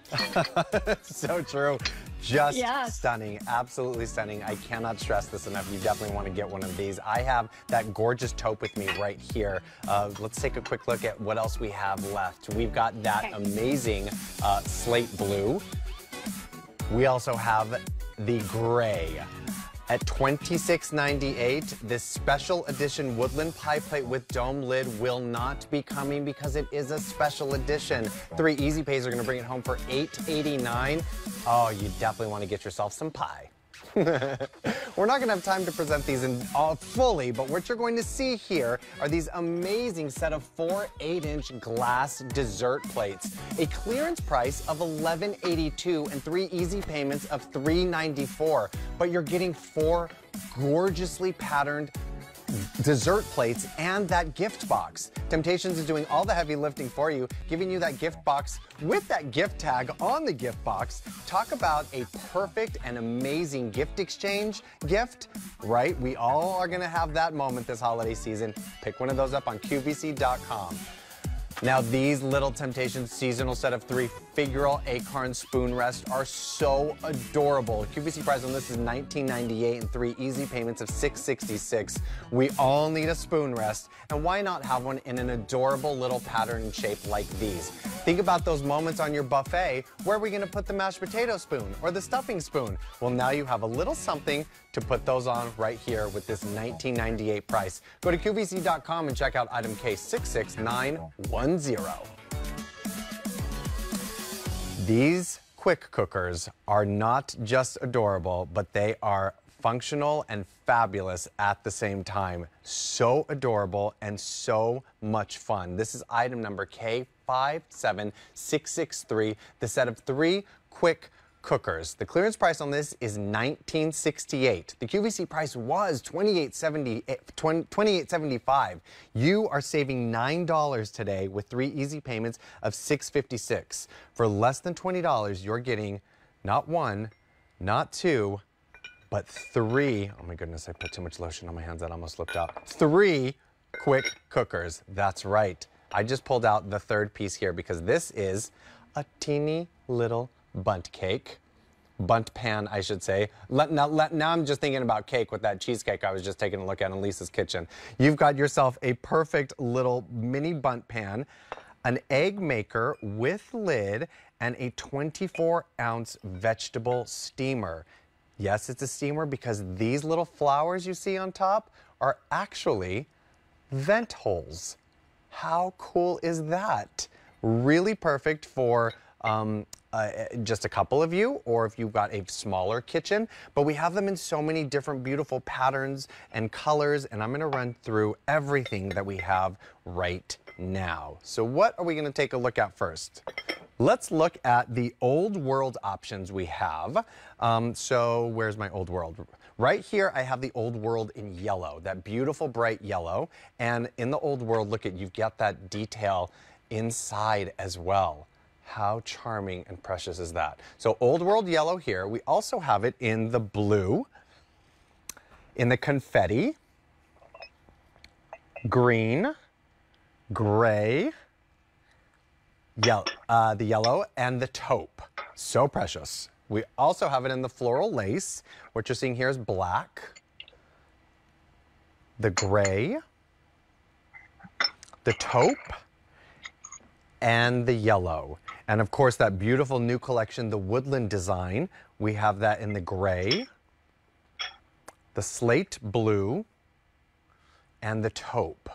so true. Just yes. stunning, absolutely stunning. I cannot stress this enough. You definitely want to get one of these. I have that gorgeous taupe with me right here. Uh, let's take a quick look at what else we have left. We've got that okay. amazing uh, slate blue. We also have the gray. At $26.98, this special edition woodland pie plate with dome lid will not be coming because it is a special edition. Three easy pays are gonna bring it home for $8.89. Oh, you definitely wanna get yourself some pie. We're not going to have time to present these in all fully, but what you're going to see here are these amazing set of four 8-inch glass dessert plates. A clearance price of $11.82 and three easy payments of $3.94. But you're getting four gorgeously patterned dessert plates, and that gift box. Temptations is doing all the heavy lifting for you, giving you that gift box with that gift tag on the gift box. Talk about a perfect and amazing gift exchange gift, right? We all are gonna have that moment this holiday season. Pick one of those up on QVC.com. Now these Little Temptations seasonal set of three figural acorn spoon rest are so adorable. QVC price on this is $19.98 and three easy payments of $6.66. We all need a spoon rest, and why not have one in an adorable little pattern and shape like these? Think about those moments on your buffet. Where are we gonna put the mashed potato spoon or the stuffing spoon? Well, now you have a little something to put those on right here with this $19.98 price. Go to QVC.com and check out item K66910. These quick cookers are not just adorable, but they are functional and fabulous at the same time. So adorable and so much fun. This is item number K57663, the set of three quick cookers. The clearance price on this is $19.68. The QVC price was $28.75. Eh, you are saving $9 today with three easy payments of $6.56. For less than $20, you're getting not one, not two, but three. Oh my goodness, I put too much lotion on my hands that almost slipped out. Three quick cookers. That's right. I just pulled out the third piece here because this is a teeny little Bundt cake. Bundt pan, I should say. Let, now, let, now I'm just thinking about cake with that cheesecake I was just taking a look at in Lisa's kitchen. You've got yourself a perfect little mini Bundt pan, an egg maker with lid, and a 24 ounce vegetable steamer. Yes, it's a steamer because these little flowers you see on top are actually vent holes. How cool is that? Really perfect for um, uh, just a couple of you, or if you've got a smaller kitchen. But we have them in so many different beautiful patterns and colors, and I'm gonna run through everything that we have right now. So what are we gonna take a look at first? Let's look at the old world options we have. Um, so where's my old world? Right here, I have the old world in yellow, that beautiful bright yellow. And in the old world, look at, you've got that detail inside as well. How charming and precious is that? So Old World Yellow here. We also have it in the blue, in the confetti, green, gray, yellow, uh, the yellow, and the taupe. So precious. We also have it in the floral lace. What you're seeing here is black, the gray, the taupe, and the yellow. And of course, that beautiful new collection, the woodland design, we have that in the gray, the slate blue, and the taupe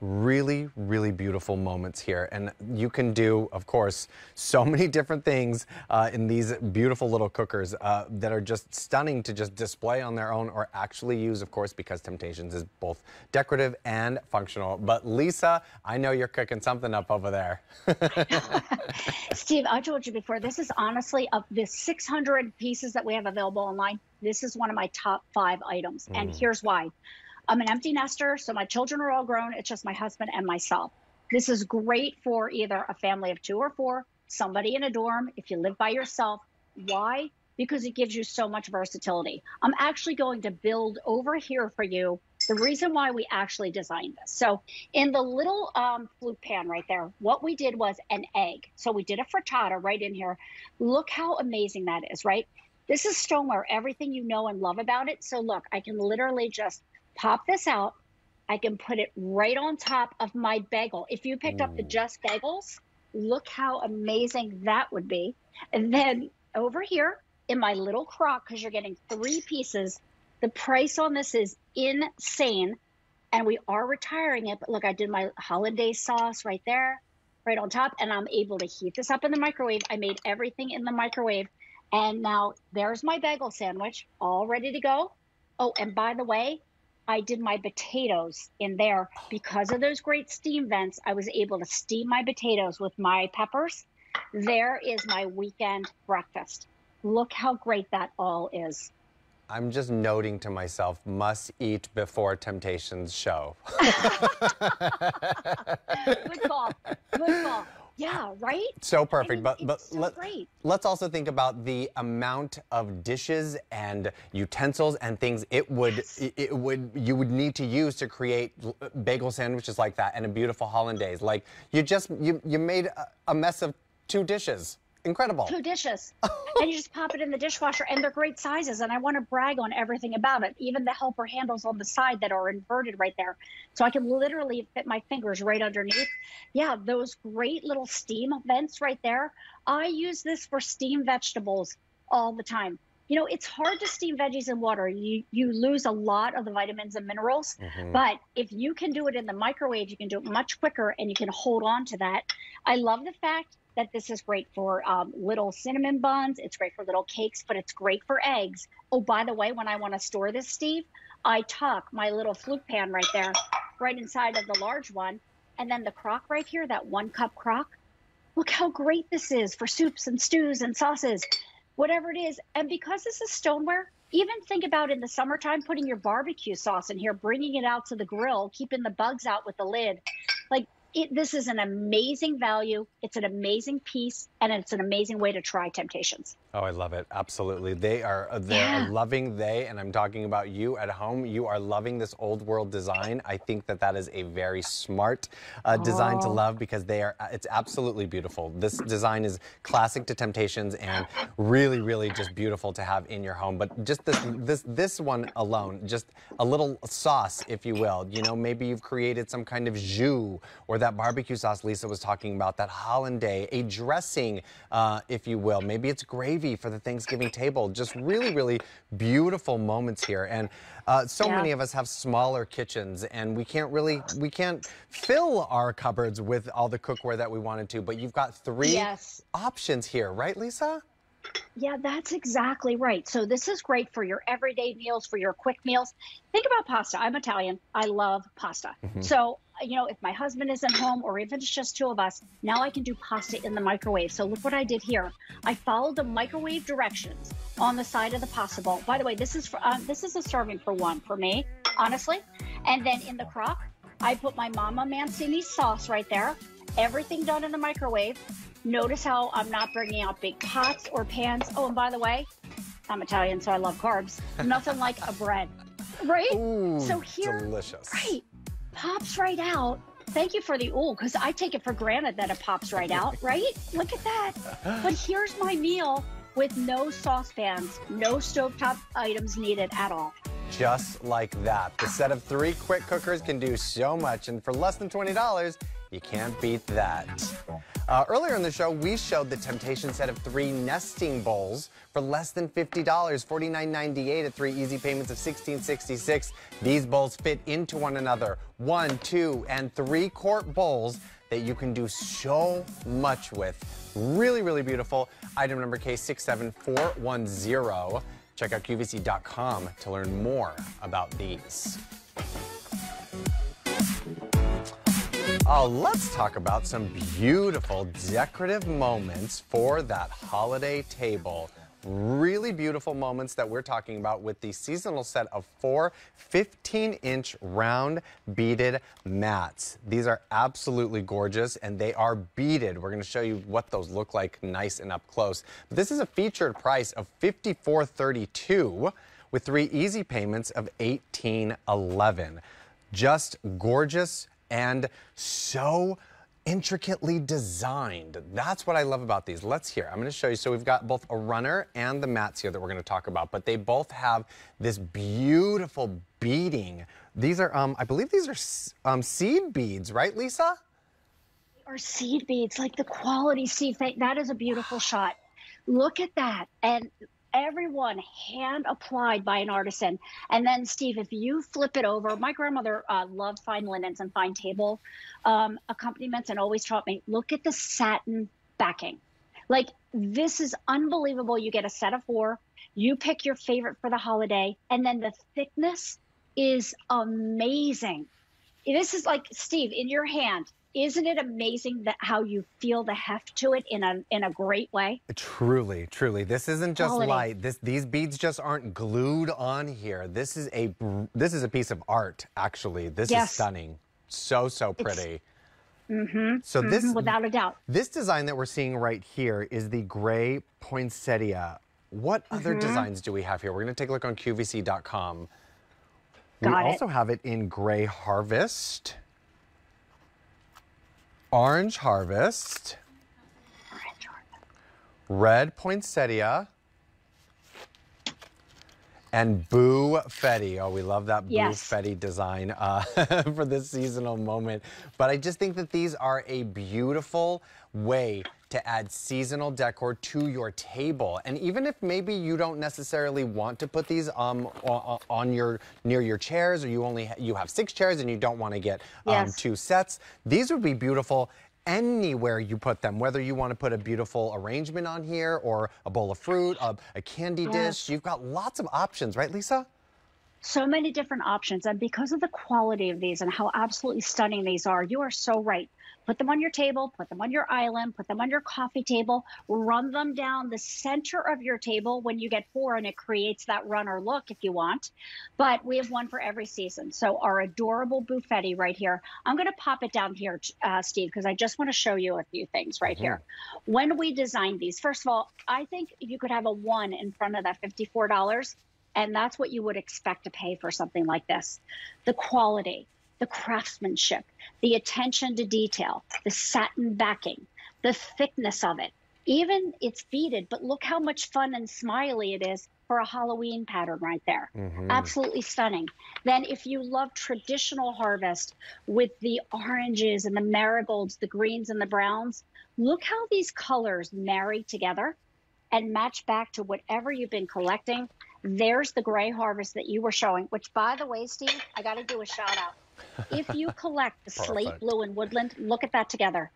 really, really beautiful moments here. And you can do, of course, so many different things uh, in these beautiful little cookers uh, that are just stunning to just display on their own or actually use, of course, because Temptations is both decorative and functional. But Lisa, I know you're cooking something up over there. Steve, I told you before, this is honestly of the 600 pieces that we have available online. This is one of my top five items. Mm. And here's why. I'm an empty nester, so my children are all grown. It's just my husband and myself. This is great for either a family of two or four, somebody in a dorm, if you live by yourself. Why? Because it gives you so much versatility. I'm actually going to build over here for you the reason why we actually designed this. So in the little um, flute pan right there, what we did was an egg. So we did a frittata right in here. Look how amazing that is, right? This is stoneware, everything you know and love about it. So look, I can literally just pop this out. I can put it right on top of my bagel. If you picked up the mm. Just Bagels, look how amazing that would be. And then over here in my little crock, because you're getting three pieces, the price on this is insane. And we are retiring it. But look, I did my hollandaise sauce right there, right on top. And I'm able to heat this up in the microwave. I made everything in the microwave. And now there's my bagel sandwich all ready to go. Oh, and by the way, I did my potatoes in there because of those great steam vents. I was able to steam my potatoes with my peppers. There is my weekend breakfast. Look how great that all is. I'm just noting to myself, must eat before Temptations show. Good call. Good call. Yeah, ah, right? So perfect. I but mean, but it's so let, great. let's also think about the amount of dishes and utensils and things it would Yes. it, it would you would need to use to create bagel sandwiches like that and a beautiful hollandaise. Like you just you you made a, a mess of two dishes. Incredible. two dishes. And you just pop it in the dishwasher and they're great sizes and i want to brag on everything about it. Even the helper handles on the side that are inverted right there. So i can literally fit my fingers right underneath. Yeah those great little steam vents right there. I use this for steam vegetables all the time. You know it's hard to steam veggies in water. You you lose a lot of the vitamins and minerals Mhm. but if you can do it in the microwave, you can do it much quicker and you can hold on to that. I love the fact that this is great for um, little cinnamon buns. It's great for little cakes, but it's great for eggs. Oh, by the way, when I want to store this, Steve, I tuck my little flute pan right there, right inside of the large one. And then the crock right here, that one cup crock. Look how great this is for soups and stews and sauces, whatever it is. And because this is stoneware, even think about in the summertime putting your barbecue sauce in here, bringing it out to the grill, keeping the bugs out with the lid. Like it, this is an amazing value. It's an amazing piece, and it's an amazing way to try Temptations. Oh, I love it. Absolutely. They are they're Yeah. loving they and I'm talking about you at home. You are loving this old world design. I think that that is a very smart uh, design to Oh. love because they are it's absolutely beautiful. This design is classic to Temptations and really really just beautiful to have in your home. But just this this this one alone, just a little sauce if you will. You know, maybe you've created some kind of jus or that barbecue sauce Lisa was talking about, that hollandaise, a dressing uh, if you will. Maybe it's gravy for the Thanksgiving table. Just really, really beautiful moments here. And uh, so Yeah. many of us have smaller kitchens, and we can't really, we can't fill our cupboards with all the cookware that we wanted to. But you've got three Yes. options here, right, Lisa? Yeah, that's exactly right. So this is great for your everyday meals, for your quick meals. Think about pasta. I'm Italian. I love pasta. So, you know, if my husband isn't home or if it's just two of us, now I can do pasta in the microwave. So look what I did here. I followed the microwave directions on the side of the pasta bowl. By the way, this is for um, this is a serving for one for me, honestly. And then in the crock, I put my Mama Mancini sauce right there. Everything done in the microwave. Notice how I'm not bringing out big pots or pans. Oh, and by the way, I'm Italian, so I love carbs. Nothing like a bread, right? Ooh, so here, delicious. right, pops right out. Thank you for the ooh, because I take it for granted that it pops right out, right? Look at that. But here's my meal with no saucepans, no stovetop items needed at all. Just like that. The set of three quick cookers can do so much, and for less than $20, you can't beat that. Uh, earlier in the show, we showed the Temptation set of three nesting bowls for less than $50, $49.98 at three easy payments of $16.66. These bowls fit into one another. One, two, and three quart bowls that you can do so much with. Really, really beautiful. Item number K67410. Check out QVC.com to learn more about these. Oh, let's talk about some beautiful decorative moments for that holiday table. Really beautiful moments that we're talking about with the seasonal set of four 15 inch round beaded mats. These are absolutely gorgeous and they are beaded. We're going to show you what those look like nice and up close. This is a featured price of $54.32 with three easy payments of $18.11 just gorgeous and so intricately designed. That's what I love about these. Let's hear. I'm going to show you. So we've got both a runner and the mats here that we're going to talk about, but they both have this beautiful beading. These are, um, I believe these are um, seed beads, right, Lisa? Or seed beads, like the quality seed. That is a beautiful shot. Look at that. And everyone hand applied by an artisan. And then, Steve, if you flip it over, my grandmother uh, loved fine linens and fine table um, accompaniments and always taught me look at the satin backing. Like this is unbelievable. You get a set of four. You pick your favorite for the holiday, and then the thickness is amazing. This is like Steve in your hand. Isn't it amazing that how you feel the heft to it in a in a great way? Truly, truly. This isn't just Quality. light. This these beads just aren't glued on here. This is a this is a piece of art actually. This Yes. is stunning. So so pretty. It's- pretty. So this Mhm, Without a doubt. this design that we're seeing right here is the gray poinsettia. What other Mm-hmm. designs do we have here? We're going to take a look on QVC.com. we it. also have it in gray harvest, orange harvest, red poinsettia, and Boo Fetty. Oh, we love that Boo Yes. Fetty design uh, for this seasonal moment. But I just think that these are a beautiful way to add seasonal decor to your table. And even if maybe you don't necessarily want to put these um, on, on your near your chairs, or you only you have six chairs and you don't want to get um, Yes. two sets, these would be beautiful anywhere you put them, whether you want to put a beautiful arrangement on here or a bowl of fruit, a, a candy Yes. dish. You've got lots of options, right, Lisa? so many different options and because of the quality of these and how absolutely stunning these are you are so right put them on your table put them on your island put them on your coffee table run them down the center of your table when you get four and it creates that runner look if you want. But we have one for every season. So our adorable buffetti right here. I'm going to pop it down here uh, steve because i just want to show you a few things right here. When we designed these first of all i think you could have a one in front of that $54 and that's what you would expect to pay for something like this. The quality, the craftsmanship, the attention to detail, the satin backing, the thickness of it. Even it's beaded, but look how much fun and smiley it is for a Halloween pattern right there. Mm-hmm. Absolutely stunning. Then, if you love traditional harvest with the oranges and the marigolds, the greens and the browns, look how these colors marry together and match back to whatever you've been collecting. There's the gray harvest that you were showing, which, by the way, Steve, I got to do a shout out. If you collect the slate blue and woodland, look at that together.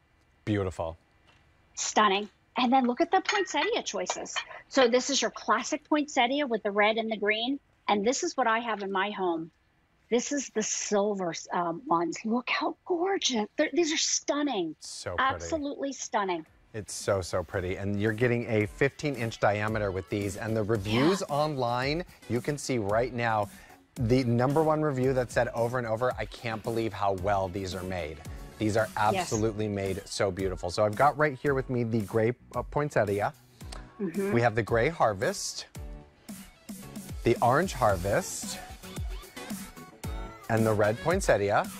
Beautiful. Stunning. And then look at the poinsettia choices. So, this is your classic poinsettia with the red and the green. And this is what I have in my home. This is the silver um, ones. Look how gorgeous. They're, these are stunning. So pretty. Absolutely stunning. It's so, so pretty. And you're getting a 15 inch diameter with these. And the reviews online, you can see right now, the number one review that said over and over, I can't believe how well these are made. These are absolutely made so beautiful. So I've got right here with me the gray uh, poinsettia. We have the gray harvest, the orange harvest, and the red poinsettia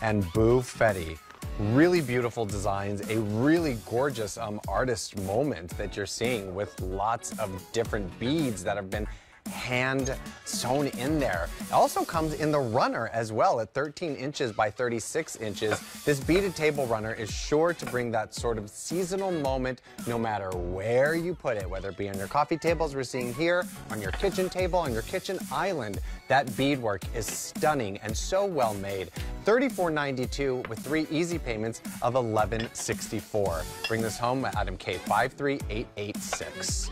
and Boo Fetty. Really beautiful designs, a really gorgeous um, artist moment that you're seeing with lots of different beads that have been hand sewn in there. It also comes in the runner as well at 13 inches by 36 inches. This beaded table runner is sure to bring that sort of seasonal moment no matter where you put it, whether it be on your coffee tables we're seeing here, on your kitchen table, on your kitchen island. That beadwork is stunning and so well made. $34.92 with three easy payments of $11.64. Bring this home at Adam K53886.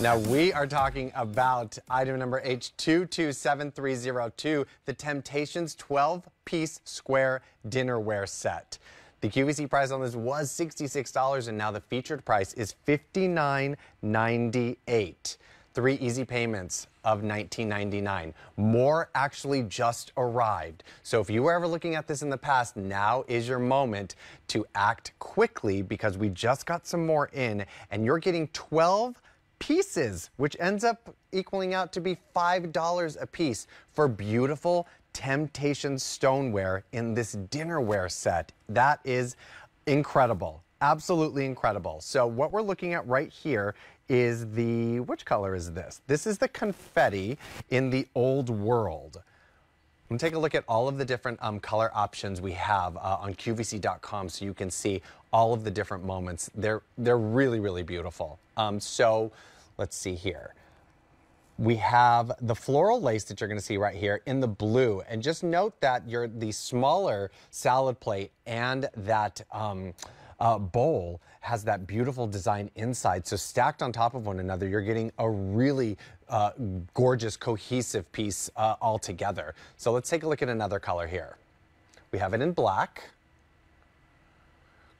Now we are talking about item number H227302, the Temptations 12-piece square dinnerware set. The QVC price on this was $66 and now the featured price is $59.98. Three easy payments of $19.99. More actually just arrived. So if you were ever looking at this in the past, now is your moment to act quickly because we just got some more in and you're getting 12 pieces, which ends up equaling out to be $5 a piece for beautiful Temptation stoneware in this dinnerware set. That is incredible. Absolutely incredible. So what we're looking at right here is the, which color is this? This is the confetti in the old world. And take a look at all of the different um, color options we have uh, on QVC.com so you can see all of the different moments. They're, they're really, really beautiful. Um, so let's see here. we have the floral lace that you're going to see right here in the blue. And just note that your the smaller salad plate and that um, uh, bowl has that beautiful design inside. So stacked on top of one another, you're getting a really uh, gorgeous, cohesive piece uh, all together. So let's take a look at another color here. We have it in black,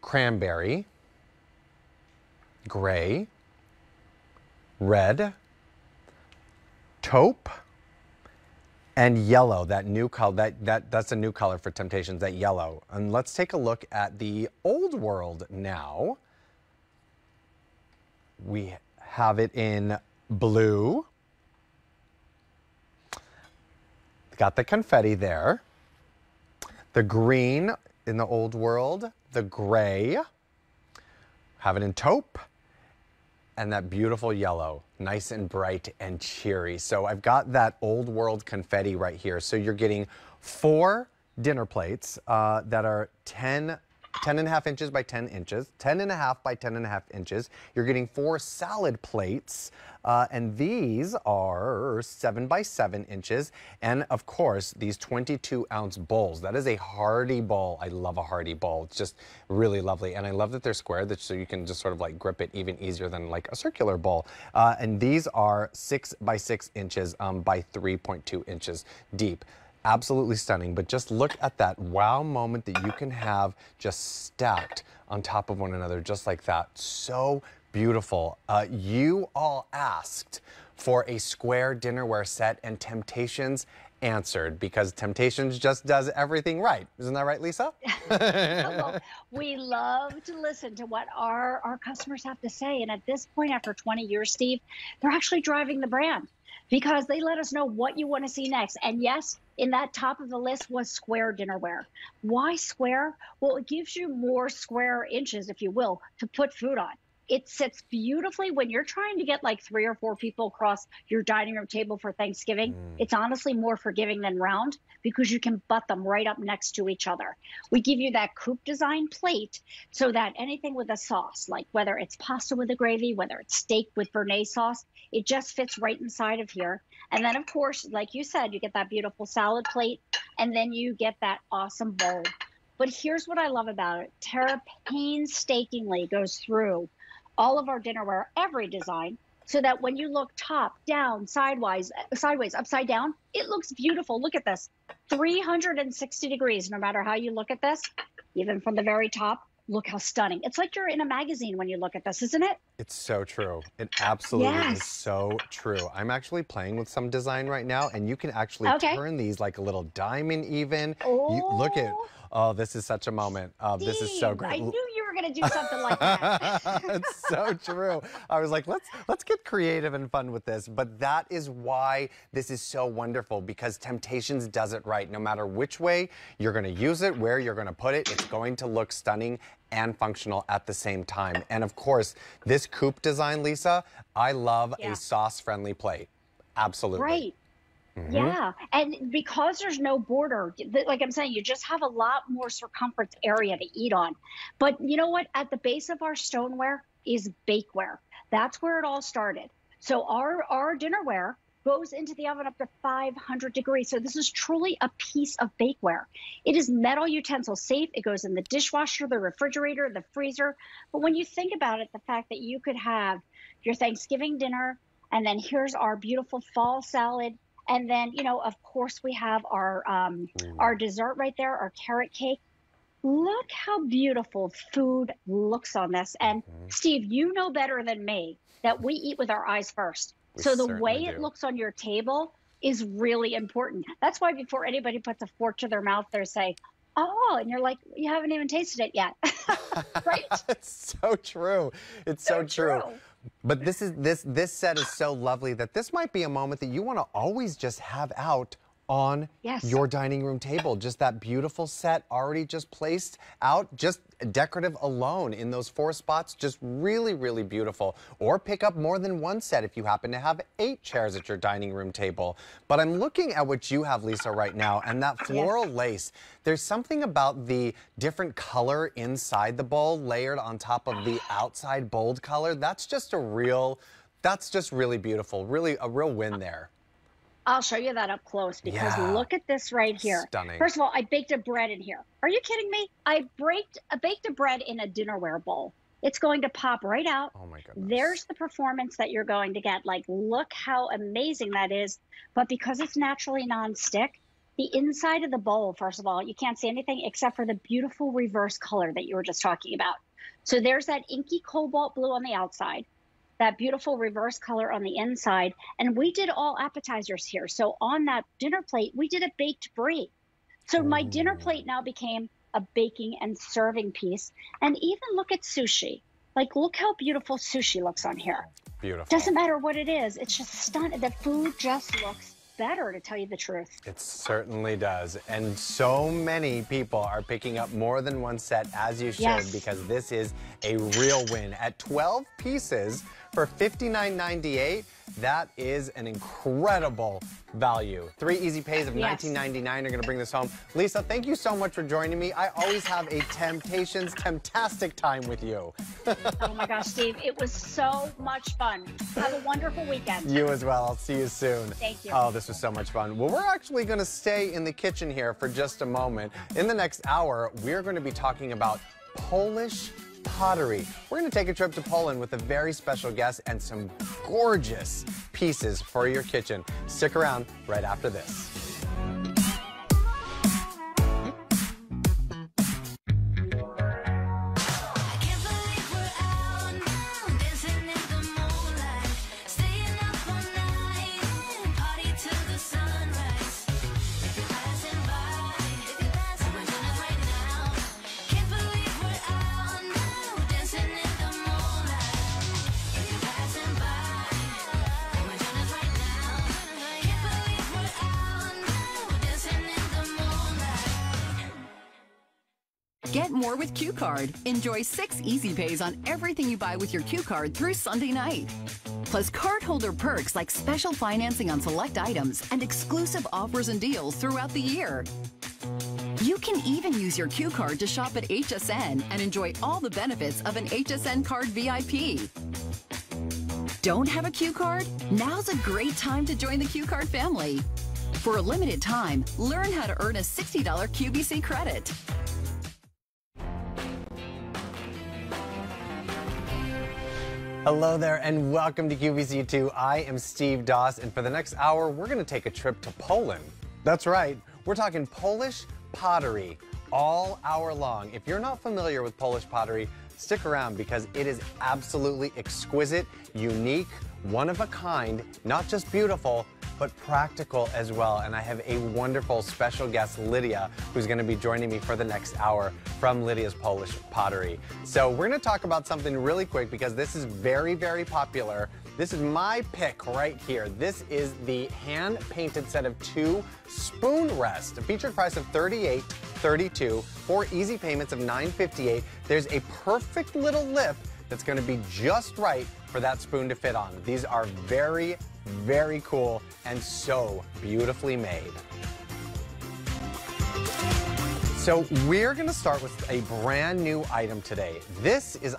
cranberry, gray, red, taupe, and yellow, that new color, that, that, that's a new color for Temptations, that yellow. And let's take a look at the old world now. We have it in blue. Got the confetti there. The green in the old world, the gray. Have it in taupe and that beautiful yellow, nice and bright and cheery. So I've got that old world confetti right here. So you're getting four dinner plates uh, that are 10 10 and a half inches by 10 inches, 10 and a half by 10 and a half inches. You're getting four salad plates, uh, and these are seven by seven inches. And of course, these 22 ounce bowls. That is a Hardie bowl. I love a Hardie bowl. It's just really lovely. And I love that they're square, that so you can just sort of like grip it even easier than like a circular bowl. Uh, and these are six by six inches um, by 3.2 inches deep absolutely stunning. But just look at that wow moment that you can have just stacked on top of one another, just like that. So beautiful. Uh, you all asked for a square dinnerware set and Temptations answered because Temptations just does everything right. Isn't that right, Lisa? we love to listen to what our, our customers have to say. And at this point, after 20 years, Steve, they're actually driving the brand because they let us know what you want to see next. And yes, in that top of the list was square dinnerware. Why square? Well, it gives you more square inches, if you will, to put food on. It sits beautifully when you're trying to get like three or four people across your dining room table for Thanksgiving. Mm. It's honestly more forgiving than round because you can butt them right up next to each other. We give you that coupe design plate so that anything with a sauce, like whether it's pasta with a gravy, whether it's steak with Béarnaise sauce, it just fits right inside of here. And then, of course, like you said, you get that beautiful salad plate and then you get that awesome bowl. But here's what I love about it Tara painstakingly goes through all of our dinnerware, every design, so that when you look top, down, sideways, sideways, upside down, it looks beautiful. Look at this 360 degrees, no matter how you look at this, even from the very top. Look how stunning. It's like you're in a magazine when you look at this, isn't it? It's so true. It absolutely yes. is so true. I'm actually playing with some design right now, and you can actually okay. turn these like a little diamond even. Oh. You, look at, oh. oh, this is such a moment. Uh, this is so great. Going to do something like that. it's so true. I was like, let's let's get creative and fun with this. But that is why this is so wonderful because Temptations does it right. No matter which way you're going to use it, where you're going to put it, it's going to look stunning and functional at the same time. And of course, this coupe design, Lisa, I love yeah. a sauce-friendly plate. Absolutely. Right. Mm-hmm. Yeah. And because there's no border, like I'm saying, you just have a lot more circumference area to eat on. But you know what? At the base of our stoneware is bakeware. That's where it all started. So our, our dinnerware goes into the oven up to 500 degrees. So this is truly a piece of bakeware. It is metal utensil safe. It goes in the dishwasher, the refrigerator, the freezer. But when you think about it, the fact that you could have your Thanksgiving dinner, and then here's our beautiful fall salad and then, you know, of course, we have our um, mm. our dessert right there, our carrot cake. Look how beautiful food looks on this. And mm-hmm. Steve, you know better than me that we eat with our eyes first. We so the way do. it looks on your table is really important. That's why before anybody puts a fork to their mouth, they say, oh, and you're like, you haven't even tasted it yet. right? it's so true. It's so, so true. true. But this is this this set is so lovely that this might be a moment that you want to always just have out on yes. your dining room table. Just that beautiful set already just placed out, just decorative alone in those four spots. Just really, really beautiful. Or pick up more than one set if you happen to have eight chairs at your dining room table. But I'm looking at what you have, Lisa, right now, and that floral yes. lace. There's something about the different color inside the bowl layered on top of the outside bold color. That's just a real That's just really beautiful. Really a real win there. I'll show you that up close because Yeah. look at this right here. Stunning. First of all, I baked a bread in here. Are you kidding me? I baked, I baked a bread in a dinnerware bowl. It's going to pop right out. Oh my goodness. There's the performance that you're going to get. Like, look how amazing that is. But because it's naturally non-stick, the inside of the bowl, first of all, you can't see anything except for the beautiful reverse color that you were just talking about. So there's that inky cobalt blue on the outside, that beautiful reverse color on the inside. And we did all appetizers here. So on that dinner plate, we did a baked brie. So my dinner oh. plate now became a baking and serving piece. And even look at sushi. Like, look how beautiful sushi looks on here. Beautiful. Doesn't matter what it is, it's just stunning. The food just looks better, to tell you the truth. It certainly does. And so many people are picking up more than one set as you should Yes. because this is a real win. At 12 pieces for $59.98, that is an incredible value. Three easy pays of Yes. $19.99 are going to bring this home. Lisa, thank you so much for joining me. I always have a Temptations Temptastic time with you. Oh my gosh, Steve, it was so much fun. Have a wonderful weekend. You as well. I'll see you soon. Thank you. Oh, this was so much fun. Well, we're actually going to stay in the kitchen here for just a moment. In the next hour, we're going to be talking about Polish pottery. We're going to take a trip to Poland with a very special guest and some gorgeous pieces for your kitchen. Stick around right after this. More with Q Card. Enjoy six easy pays on everything you buy with your Q Card through Sunday night. Plus cardholder perks like special financing on select items and exclusive offers and deals throughout the year. You can even use your Q Card to shop at HSN and enjoy all the benefits of an HSN Card VIP. Don't have a Q Card? Now's a great time to join the Q Card family. For a limited time, learn how to earn a $60 QVC credit. Hello there and welcome to QVC2. I am Steve Doss and for the next hour we're going to take a trip to Poland. That's right. We're talking Polish pottery all hour long. If you're not familiar with Polish pottery, stick around because it is absolutely exquisite, unique, one of a kind, not just beautiful, but practical as well. And I have a wonderful special guest, Lydia, who's going to be joining me for the next hour from Lydia's Polish Pottery. So we're going to talk about something really quick because this is very, very popular. This is my pick right here. This is the hand-painted set of two spoon rest, a featured price of 38 32 four easy payments of 958 There's a perfect little lip that's going to be just right for that spoon to fit on. These are very, very cool and so beautifully made. So we're going to start with a brand new item today. This is